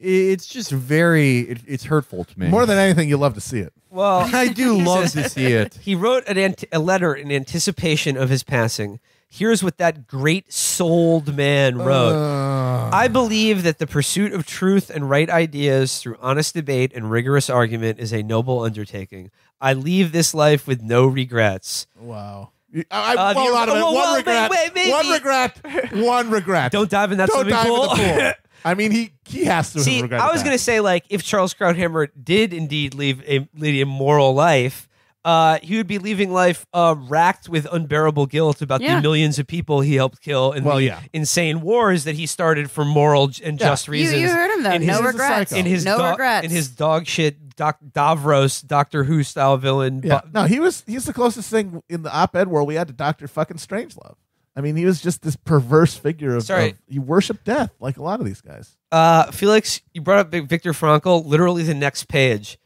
It's just very. It, it's hurtful to me. More than anything, you love to see it. well, <laughs> I do love to see it. <laughs> He wrote an ant- a letter in anticipation of his passing. Here's what that great souled man wrote. Uh, I believe that the pursuit of truth and right ideas through honest debate and rigorous argument is a noble undertaking. I leave this life with no regrets. wow. I, I, Uh, well, the- not a well, one well, regret. wait, wait, one maybe- regret. One regret. <laughs> Don't dive in that Don't swimming dive pool. in the pool. I mean, he he has to See, have I was going to say, like, if Charles Krauthammer did indeed leave a lead a moral life, uh, he would be leaving life uh, racked with unbearable guilt about Yeah. the millions of people he helped kill in Well, the yeah. insane wars that he started for moral j- and Yeah. just reasons. you heard him though. in no his- regrets. in his no do- regrets. in his dog shit doc- Davros Doctor Who style villain. Yeah. bu- No, he was he's the closest thing in the op-ed world we had to Doctor fucking Strangelove. I mean, he was just this perverse figure of, Sorry. of he worshipped death like a lot of these guys. Uh, Felix, you brought up Vic- Viktor Frankl. Literally, the next page.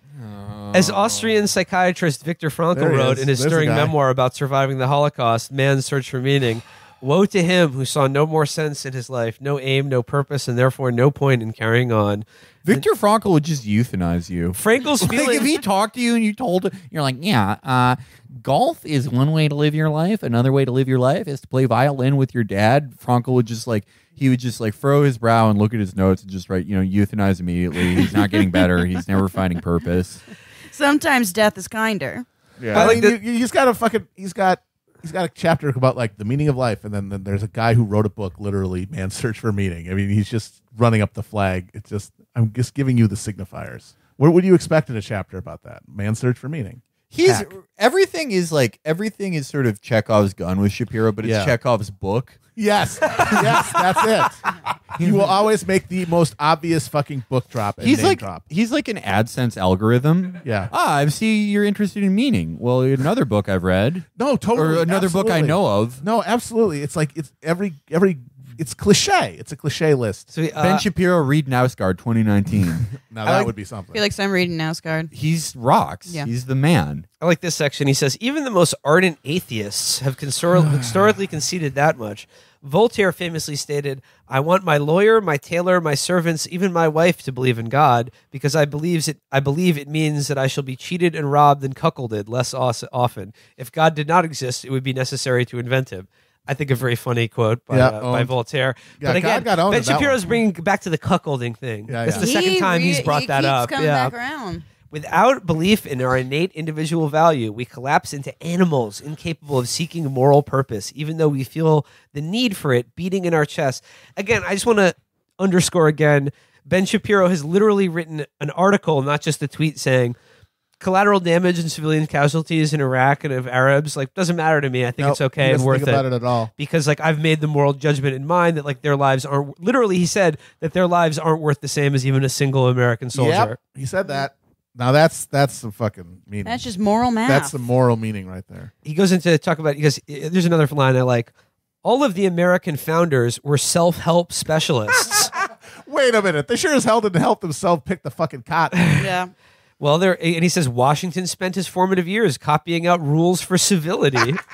As Austrian psychiatrist Viktor Frankl There he wrote is. in his There's the stirring guy. memoir about surviving the Holocaust, Man's Search for Meaning, woe to him who saw no more sense in his life, no aim, no purpose, and therefore no point in carrying on. Viktor Frankl would just euthanize you. Frankl's <laughs> Like if he talked to you and you told him, you're like, yeah, uh, golf is one way to live your life. Another way to live your life is to play violin with your dad. Frankl would just like, he would just like furrow his brow and look at his notes and just write, you know, euthanize immediately. He's not getting better. He's never finding purpose. Sometimes death is kinder. Yeah, I I, like mean, you- you- he's got a fucking he's got he's got a chapter about like the meaning of life, and then, then there's a guy who wrote a book, literally, man's search for meaning. I mean, he's just running up the flag. It's just I'm just giving you the signifiers. What would you expect in a chapter about that? Man's search for meaning. He's Hack. everything is like everything is sort of Chekhov's gun with Shapiro, but it's Yeah. Chekhov's book. Yes, <laughs> yes, that's it. He will always make the most obvious fucking book drop. And He's name like drop. he's like an AdSense algorithm. Yeah. Ah, I see you're interested in meaning. Well, another book I've read, No, totally. or another book I absolutely. know of. No, absolutely. It's like it's every every. It's cliche. It's a cliche list. So, uh, ben Shapiro, Reed Knausgaard, 2019. <laughs> Now that like- would be I something. feel like I'm reading Knausgaard. He's rocks. Yeah. He's the man. I like this section. He says, even the most ardent atheists have consor- <sighs> historically conceded that much. Voltaire famously stated, I want my lawyer, my tailor, my servants, even my wife to believe in God, because I believes it I believe it means that I shall be cheated and robbed and cuckolded less os- often. If God did not exist, it would be necessary to invent him. I think a very funny quote by, Yeah, uh, by. Voltaire. Yeah, but again, God got Ben in that Shapiro's bringing back to the cuckolding thing. Yeah, That's yeah. the second He time he's brought he that keeps up. Coming yeah. back around. Without belief in our innate individual value, we collapse into animals incapable of seeking moral purpose, even though we feel the need for it beating in our chest. Again, I just want to underscore again Ben Shapiro has literally written an article, not just a tweet saying, collateral damage and civilian casualties in Iraq and of Arabs, like, doesn't matter to me. I think Nope, it's okay and worth think about it at all. because like I've made the moral judgment in mind that like their lives aren't literally he said that their lives aren't worth the same as even a single American soldier. Yep, he said that. Now that's that's the fucking meaning. That's just moral math. that's the moral meaning right there. He goes into talk about because uh, there's another line I like. All of the American founders were self-help specialists. <laughs> Wait a minute. They sure as hell didn't help themselves pick the fucking cotton. yeah. <laughs> well, there and he says Washington spent his formative years copying out rules for civility. <laughs>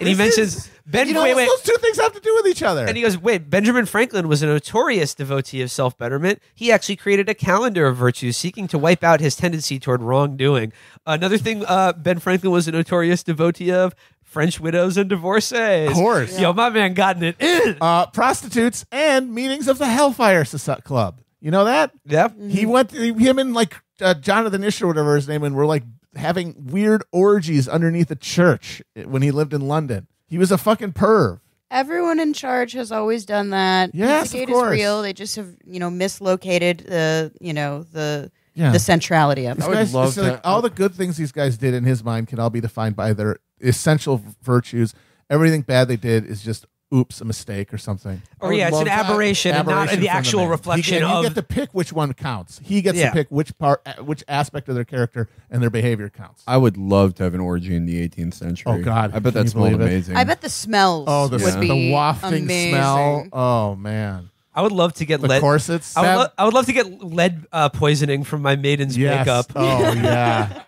And he mentions Ben. you know, wait, wait. those two things have to do with each other. And he goes, wait, Benjamin Franklin was a notorious devotee of self betterment. He actually created a calendar of virtues seeking to wipe out his tendency toward wrongdoing. Another thing uh, Ben Franklin was a notorious devotee of French widows and divorcees. Of course. Yo, my man gotten it in. uh, prostitutes and meetings of the Hellfire Soci- Club. You know that? yeah. He went, him and like uh, Jonathan Ish or whatever his name, and were like having weird orgies underneath a church when he lived in London. He was a fucking perv. Everyone in charge has always done that. Yes, Pizzagate of course. is real. They just have, you know, mislocated the, you know, the Yeah. the centrality of These it. would guys, love it's like all the good things these guys did in his mind can all be defined by their essential virtues. Everything bad they did is just oops, a mistake or something. Or yeah, it's an aberration, and not the actual man. reflection He get- of. You get to pick which one counts. He gets Yeah. to pick which part, uh, which aspect of their character and their behavior counts. I would love to have an orgy in the 18th century. Oh, God. I bet that you smelled amazing. I bet the smells Oh, the, would be the wafting amazing. smell. Oh man, I would love to get the lead. corsets. I would, lo- I would love to get lead uh, poisoning from my maiden's yes. makeup. Oh yeah. <laughs> <laughs>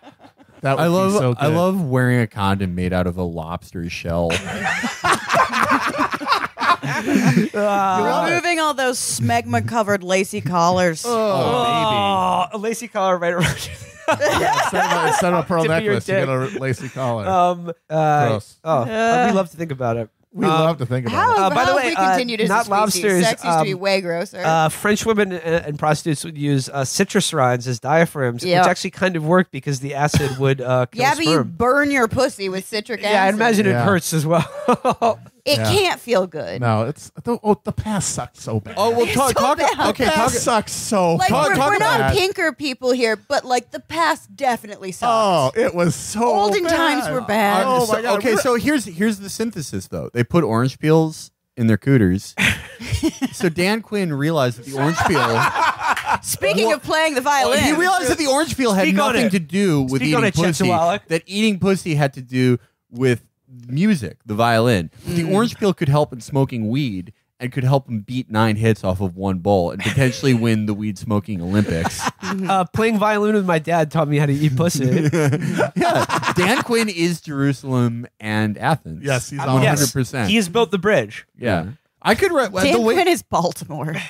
That would I love Be so I love wearing a condom made out of a lobster shell. <laughs> Removing all those smegma covered lacy collars. Oh, a lacy collar right around. <laughs> instead, of a, instead of a pearl <laughs> Tip of your necklace, you get a lacy collar. um, uh, Gross. Oh, we love to think about it. We um, love to think about How, it. Uh, by how the way, we uh, continued as not a species? lobsters, Sex used to be um, way grosser. Uh, French women and, and prostitutes would use uh, citrus rinds as diaphragms, Yeah. which actually kind of worked because the acid would uh, kill yeah, but you burn your pussy with citric acid. yeah, I imagine it hurts as well. <laughs> it Yeah. can't feel good. No, it's the, oh, the past sucks so bad. oh well, It's talk, so talk bad. okay, the talk, past sucks so. Like Talk- we're, talk we're not about pinker people here, but like the past definitely sucks. Oh, it was so. Olden bad. times were bad. Oh So- my god. Okay, so here's here's the synthesis though. They put orange peels in their cooters. <laughs> so Dan Quinn realized that the orange peel <laughs> Speaking of playing the violin, he realized that the orange peel had Speak on nothing it. to do with Speak on eating it, pussy. Chetzawalik. That eating pussy had to do with music, the violin. The orange peel could help in smoking weed and could help him beat nine hits off of one bowl and potentially win the weed smoking Olympics. <laughs> uh, playing violin with my dad taught me how to eat pussy. <laughs> yeah, Dan Quinn is Jerusalem and Athens. Yes, he's Uh, on yes, 100%. He has built the bridge. yeah. I could re- Dan the way, Quinn is Baltimore. <laughs>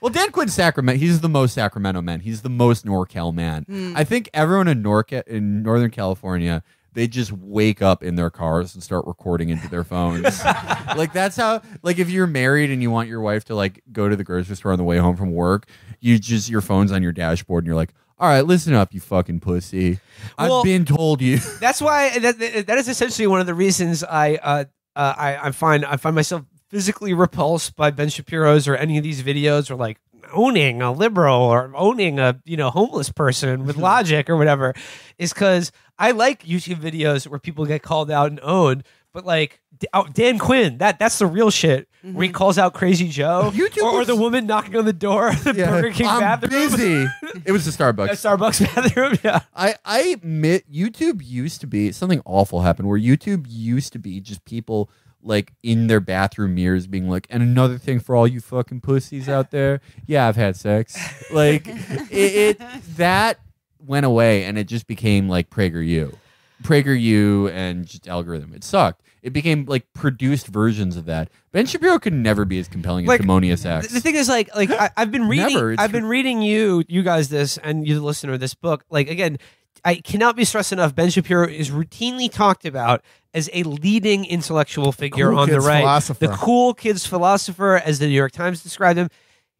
Well, Dan Quinn's Sacramento. He's the most Sacramento man. He's the most NorCal man. I think everyone in NorCal in Northern California, they just wake up in their cars and start recording into their phones. <laughs> like that's how. Like if you're married and you want your wife to like go to the grocery store on the way home from work, you just your phone's on your dashboard and you're like, "All right, listen up, you fucking pussy. Well- I've been told you." <laughs> That's why that, that that is essentially one of the reasons I uh, uh, I I find I find myself physically repulsed by Ben Shapiro's or any of these videos or like owning a liberal or owning a you know homeless person with <laughs> logic or whatever is because I like YouTube videos where people get called out and owned, but like oh, Dan Quinn, that that's the real shit. Mm-hmm. Where he calls out Crazy Joe, YouTube or, or the woman knocking on the door of the Burger King I'm bathroom, busy. <laughs> it was the a Starbucks. Starbucks bathroom. <laughs> Yeah, I, I admit YouTube used to be something awful happened where YouTube used to be just people like in their bathroom mirrors being like, and another thing for all you fucking pussies out there, yeah, I've had sex. Like <laughs> it, it that went away and it just became like PragerU. PragerU and just algorithm. It sucked. It became like produced versions of that. Ben Shapiro could never be as compelling as Like, Demonius X. The, the thing is, like, like I, I've been reading, Never, I've been reading you, you guys, this, and you, the listener, this book. Like, again, I cannot be stressed enough. Ben Shapiro is routinely talked about as a leading intellectual figure cool on the right, philosopher. the cool kids philosopher, as the New York Times described him.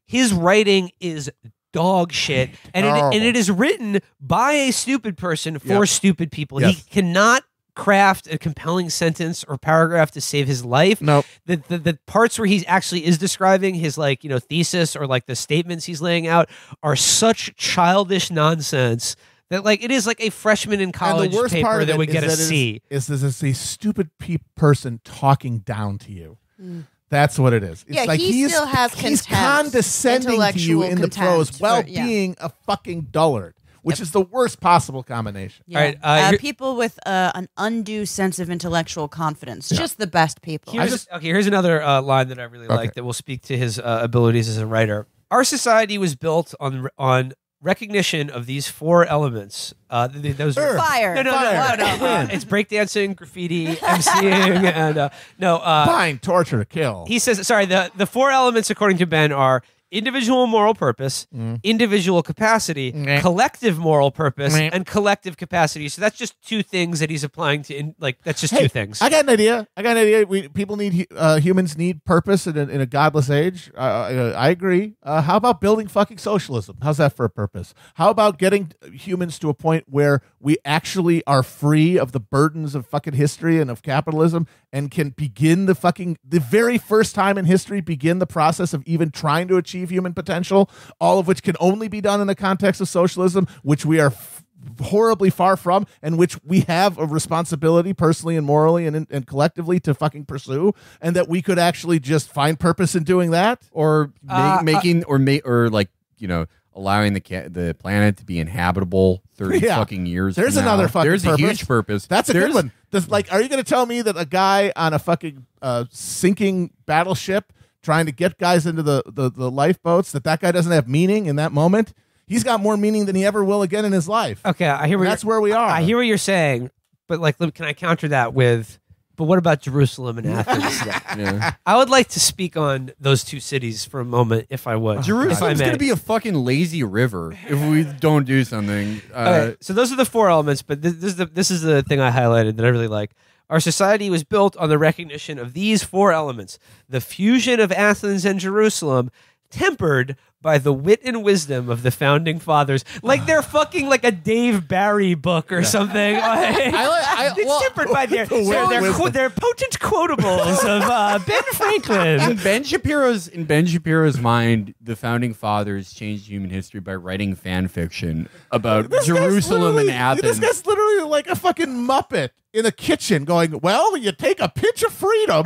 His writing is dog shit, and it, and it is written by a stupid person for Yep. stupid people. Yes. He cannot craft a compelling sentence or paragraph to save his life Nope. the, the the parts where he actually is describing his like you know thesis or like the statements he's laying out are such childish nonsense that like it is like a freshman in college the worst paper part that it would get a that it is- C. Is this is a stupid pe- person talking down to you? Mm. That's what it is. It's Yeah, like he he's, still has he's contempt, condescending to you intellectual in the prose for- while yeah. being a fucking dullard, which is the worst possible combination. Yeah. All right, uh, uh, people with uh, an undue sense of intellectual confidence, just the best people. Here's, just- okay, here's another uh, line that I really Okay. like that will speak to his uh, abilities as a writer. Our society was built on on recognition of these four elements. Uh, th- th- those Sure. Fire. No, no, Fire. no, no, no. Uh, it's breakdancing, graffiti, MCing, <laughs> and uh, no. Uh, Fine, torture, to kill. he says sorry the the four elements according to ben are individual moral purpose individual capacity Meh. collective moral purpose Meh. and collective capacity so that's just two things that he's applying to in, like that's just Hey, two things I got an idea. I got an idea. We people need uh, humans need purpose in a, in a godless age. Uh, I, I agree. Uh, how about building fucking socialism? How's that for a purpose? How about getting humans to a point where we actually are free of the burdens of fucking history and of capitalism and can begin the fucking the very first time in history begin the process of even trying to achieve human potential, all of which can only be done in the context of socialism, which we are. F- horribly far from and which we have a responsibility personally and morally and, and collectively to fucking pursue and that we could actually just find purpose in doing that or ma- Uh, making or ma- or like you know allowing the ca- the planet to be inhabitable 30 <laughs> Yeah. fucking years There's from now. another fucking there's purpose. a huge purpose that's a There's- good one Does, like are you going to tell me that a guy on a fucking uh, sinking battleship trying to get guys into the, the, the lifeboats that that guy doesn't have meaning in that moment. He's got more meaning than he ever will again in his life. Okay i hear what that's where we are i hear what you're saying but like can i counter that with but what about jerusalem and athens? <laughs> Yeah. i would like to speak on those two cities for a moment if i would if I Jerusalem's gonna be a fucking lazy river if we don't do something uh, Okay, so those are the four elements, but this, this is the this is the thing I highlighted that I really like. Our society was built on the recognition of these four elements: the fusion of Athens and Jerusalem, tempered by the wit and wisdom of the founding fathers. Like they're <sighs> fucking like a Dave Barry book or something. <laughs> Like, I- <laughs> it's well, tempered by their The their, their, qu- their potent quotables of uh, <laughs> Ben Franklin. in Ben Shapiro's in Ben Shapiro's mind, the founding fathers changed human history by writing fan fiction about This Jerusalem and Athens. This guy's literally like a fucking muppet in a kitchen going, Well, you take a pinch of freedom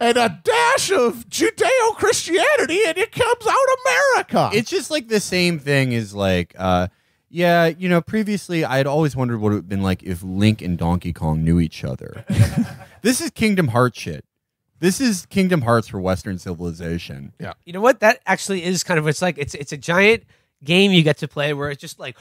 and a dash of Judeo Christianity and it comes out America. it's just like the same thing as like uh yeah you know previously i had always wondered what it would have been like if link and donkey kong knew each other <laughs> this is kingdom hearts shit this is kingdom hearts for western civilization Yeah. You know what? That actually is kind of what it's like it's it's a giant game you get to play where it's just like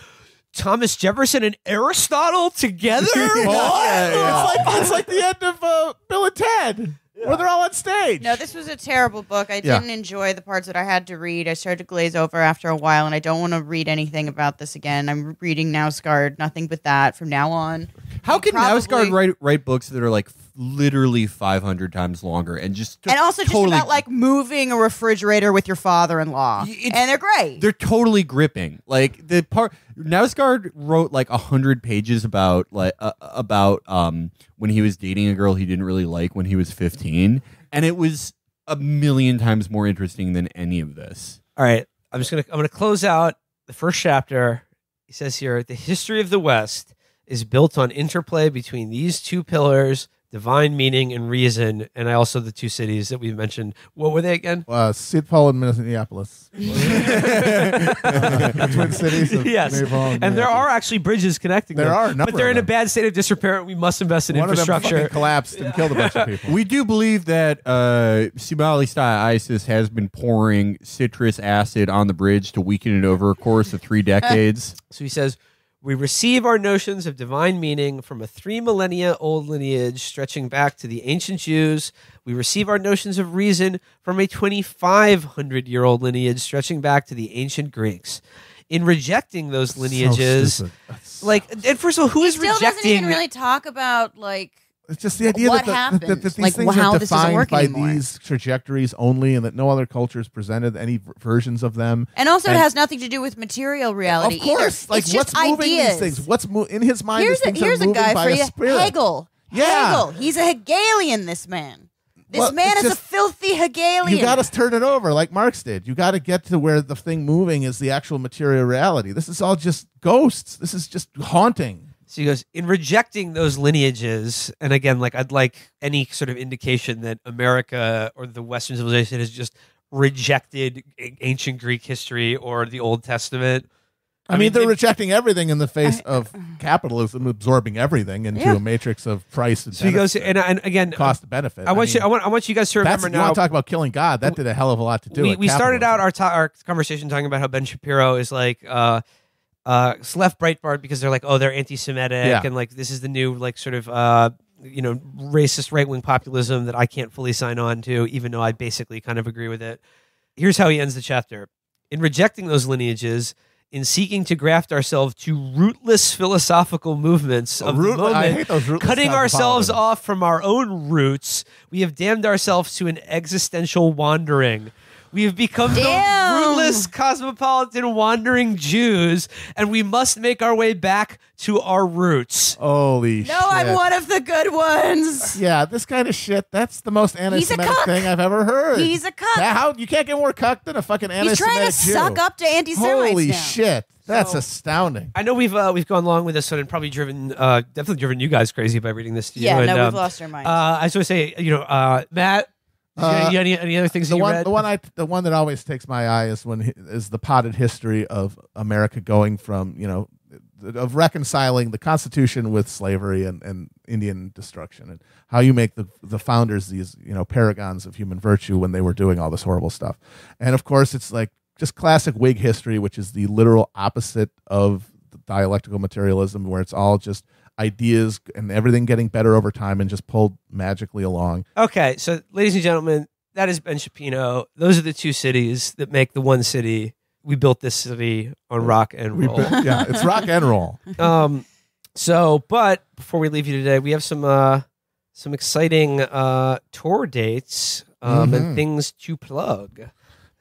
Thomas Jefferson and Aristotle together. <laughs> What? Yeah, yeah. It's like it's like the end of uh, Bill and Ted, where they're all on stage. No, this was a terrible book. I Yeah. didn't enjoy the parts that I had to read. I started to glaze over after a while, and I don't want to read anything about this again. I'm reading Knausgaard, nothing but that from now on. how can Probably- write write books that are like literally 500 times longer and just And also just totally about like moving a refrigerator with your father-in-law, it's- and they're great. they're totally gripping. Like the part Knausgaard wrote like a hundred pages about like uh, about um when he was dating a girl he didn't really like when he was fifteen, and it was a million times more interesting than any of this. All right. I'm just gonna I'm gonna close out the first chapter. He says here the history of the West is built on interplay between these two pillars, divine meaning and reason, and I also the two cities that we mentioned. What were they again? Uh, St. Paul and Minneapolis. <laughs> Twin cities. Of yes, St. Paul and there are actually bridges connecting There them. are a but they're of in a bad state of disrepair. and We must invest in One of them infrastructure. fucking collapsed and killed a bunch of <laughs> people. We do believe that uh, Somali style ISIS has been pouring citrus acid on the bridge to weaken it over a course of three decades. <laughs> So he says, We receive our notions of divine meaning from a three millennia old lineage stretching back to the ancient Jews. We receive our notions of reason from a 2,500 year old lineage stretching back to the ancient Greeks. In rejecting those lineages, So like, and first of all, who he is still doesn't even really talk about like It's just the idea What that, the, that, that, that these Like, things how are defined by anymore. these trajectories only, and that no other cultures presented any v- versions of them. and also it has nothing to do with material reality Of course, either. like it's what's just moving ideas. these things? What's mo- in his mind? here's a, here's a guy for you spirit. Hegel Yeah. Hegel he's a Hegelian this man this Well, man is a filthy Hegelian You got to turn it over like Marx did. You got to get to where the thing moving is the actual material reality. This is all just ghosts. This is just haunting. So he goes, in rejecting those lineages, and again, like I'd like any sort of indication that America or the Western civilization has just rejected ancient Greek history or the Old Testament. I, mean, they're they- rejecting everything in the face of capitalism, absorbing everything into Yeah. a matrix of price and So he goes, and, and again, cost benefit. I want you, mean, I want, I want you guys to that's, remember you now. want to talk about killing God? That did a hell of a lot to do. we, we started out our, ta- our conversation talking about how Ben Shapiro is like uh uh left Breitbart because they're like oh they're anti-Semitic Yeah. and like this is the new like sort of uh you know racist right wing populism that I can't fully sign on to even though I basically kind of agree with it. Here's how he ends the chapter: in rejecting those lineages. In seeking to graft ourselves to rootless philosophical movements of Root- the moment, hate those rootless cutting ourselves off from our own roots, we have damned ourselves to an existential wandering. We have become the Damn. rootless cosmopolitan wandering Jews, and we must make our way back to our roots. Holy no shit! I'm one of the good ones Yeah, this kind of shit. That's the most anti-Semitic thing I've ever heard. He's a cuck. That- how you can't get more cuck than a fucking he's anti-Semitic trying to Jew. suck up to anti-Semites Holy now. shit! That's So- astounding. I know we've uh, we've gone along with this one and probably driven uh, definitely driven you guys crazy by reading this to you. yeah and, no we've um, lost our minds Uh, I just want to say, you know, uh, Matt, did you- Uh, you- any any other things The you one, read? the one I, the one that always takes my eye is when he- is the potted history of America going from you know of reconciling the Constitution with slavery and, and Indian destruction, and how you make the the founders these you know paragons of human virtue when they were doing all this horrible stuff, and of course it's like just classic Whig history, which is the literal opposite of the dialectical materialism, where it's all just ideas and everything getting better over time and just pulled magically along. Okay, so ladies and gentlemen, that is Ben Shapino. Those are the two cities that make the one city. We built this city on rock and roll. bu- yeah, it's rock and roll. <laughs> um, so, but before we leave you today, we have some uh, some exciting uh, tour dates um, Mhm. and things to plug.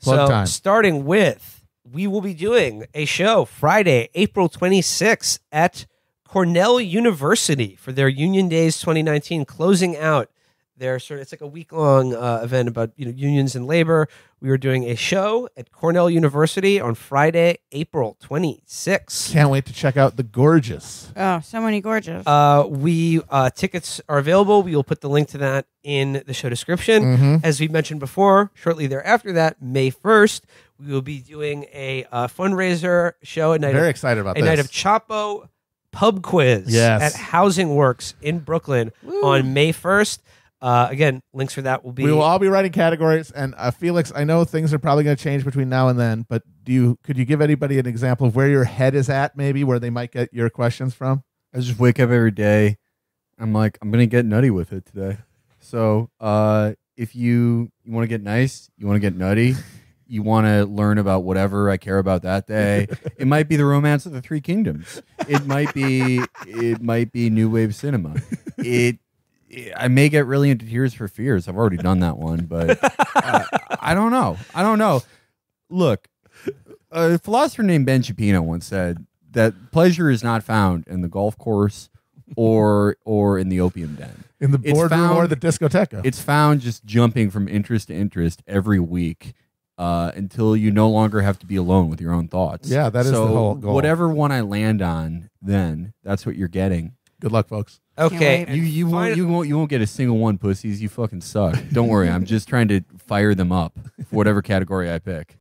Plug so, time. starting with, we will be doing a show Friday, April 26th at Cornell University for their Union Days 2019, closing out their sort of it's like a week long uh, event about you know unions and labor. We are doing a show at Cornell University on Friday, April 26th. Can't wait to check out the gorgeous. oh so many gorgeous Uh, we uh, tickets are available. We will put the link to that in the show description. Mm-hmm. As we mentioned before, shortly thereafter, that May first, we will be doing a uh, fundraiser show at night. Very of, excited about a this. night of Chapo pub quiz Yes. at Housing Works in Brooklyn on May first. Uh, again, links for that will be. we will all be writing categories, and uh, Felix, I know things are probably going to change between now and then, but do you could you give anybody an example of where your head is at, maybe where they might get your questions from? I just wake up every day. I'm like, I'm gonna get nutty with it today. So, uh, if you you want to get nice, you want to get nutty, you want to learn about whatever I care about that day. <laughs> it might be the romance of the Three Kingdoms. It might be it might be new wave cinema. It. I may get really into Tears for Fears. I've already done that one, but uh, I don't know. I don't know. Look, a philosopher named Ben Shapiro once said that pleasure is not found in the golf course or or in the opium den. In the boardroom or the discoteca? It's found just jumping from interest to interest every week uh, until you no longer have to be alone with your own thoughts. Yeah, that is the whole goal. Whatever one I land on, then that's what you're getting. Good luck, folks. Okay. wait. You you won't you won't you won't get a single one, pussies. You fucking suck. Don't worry, I'm just trying to fire them up for whatever category I pick.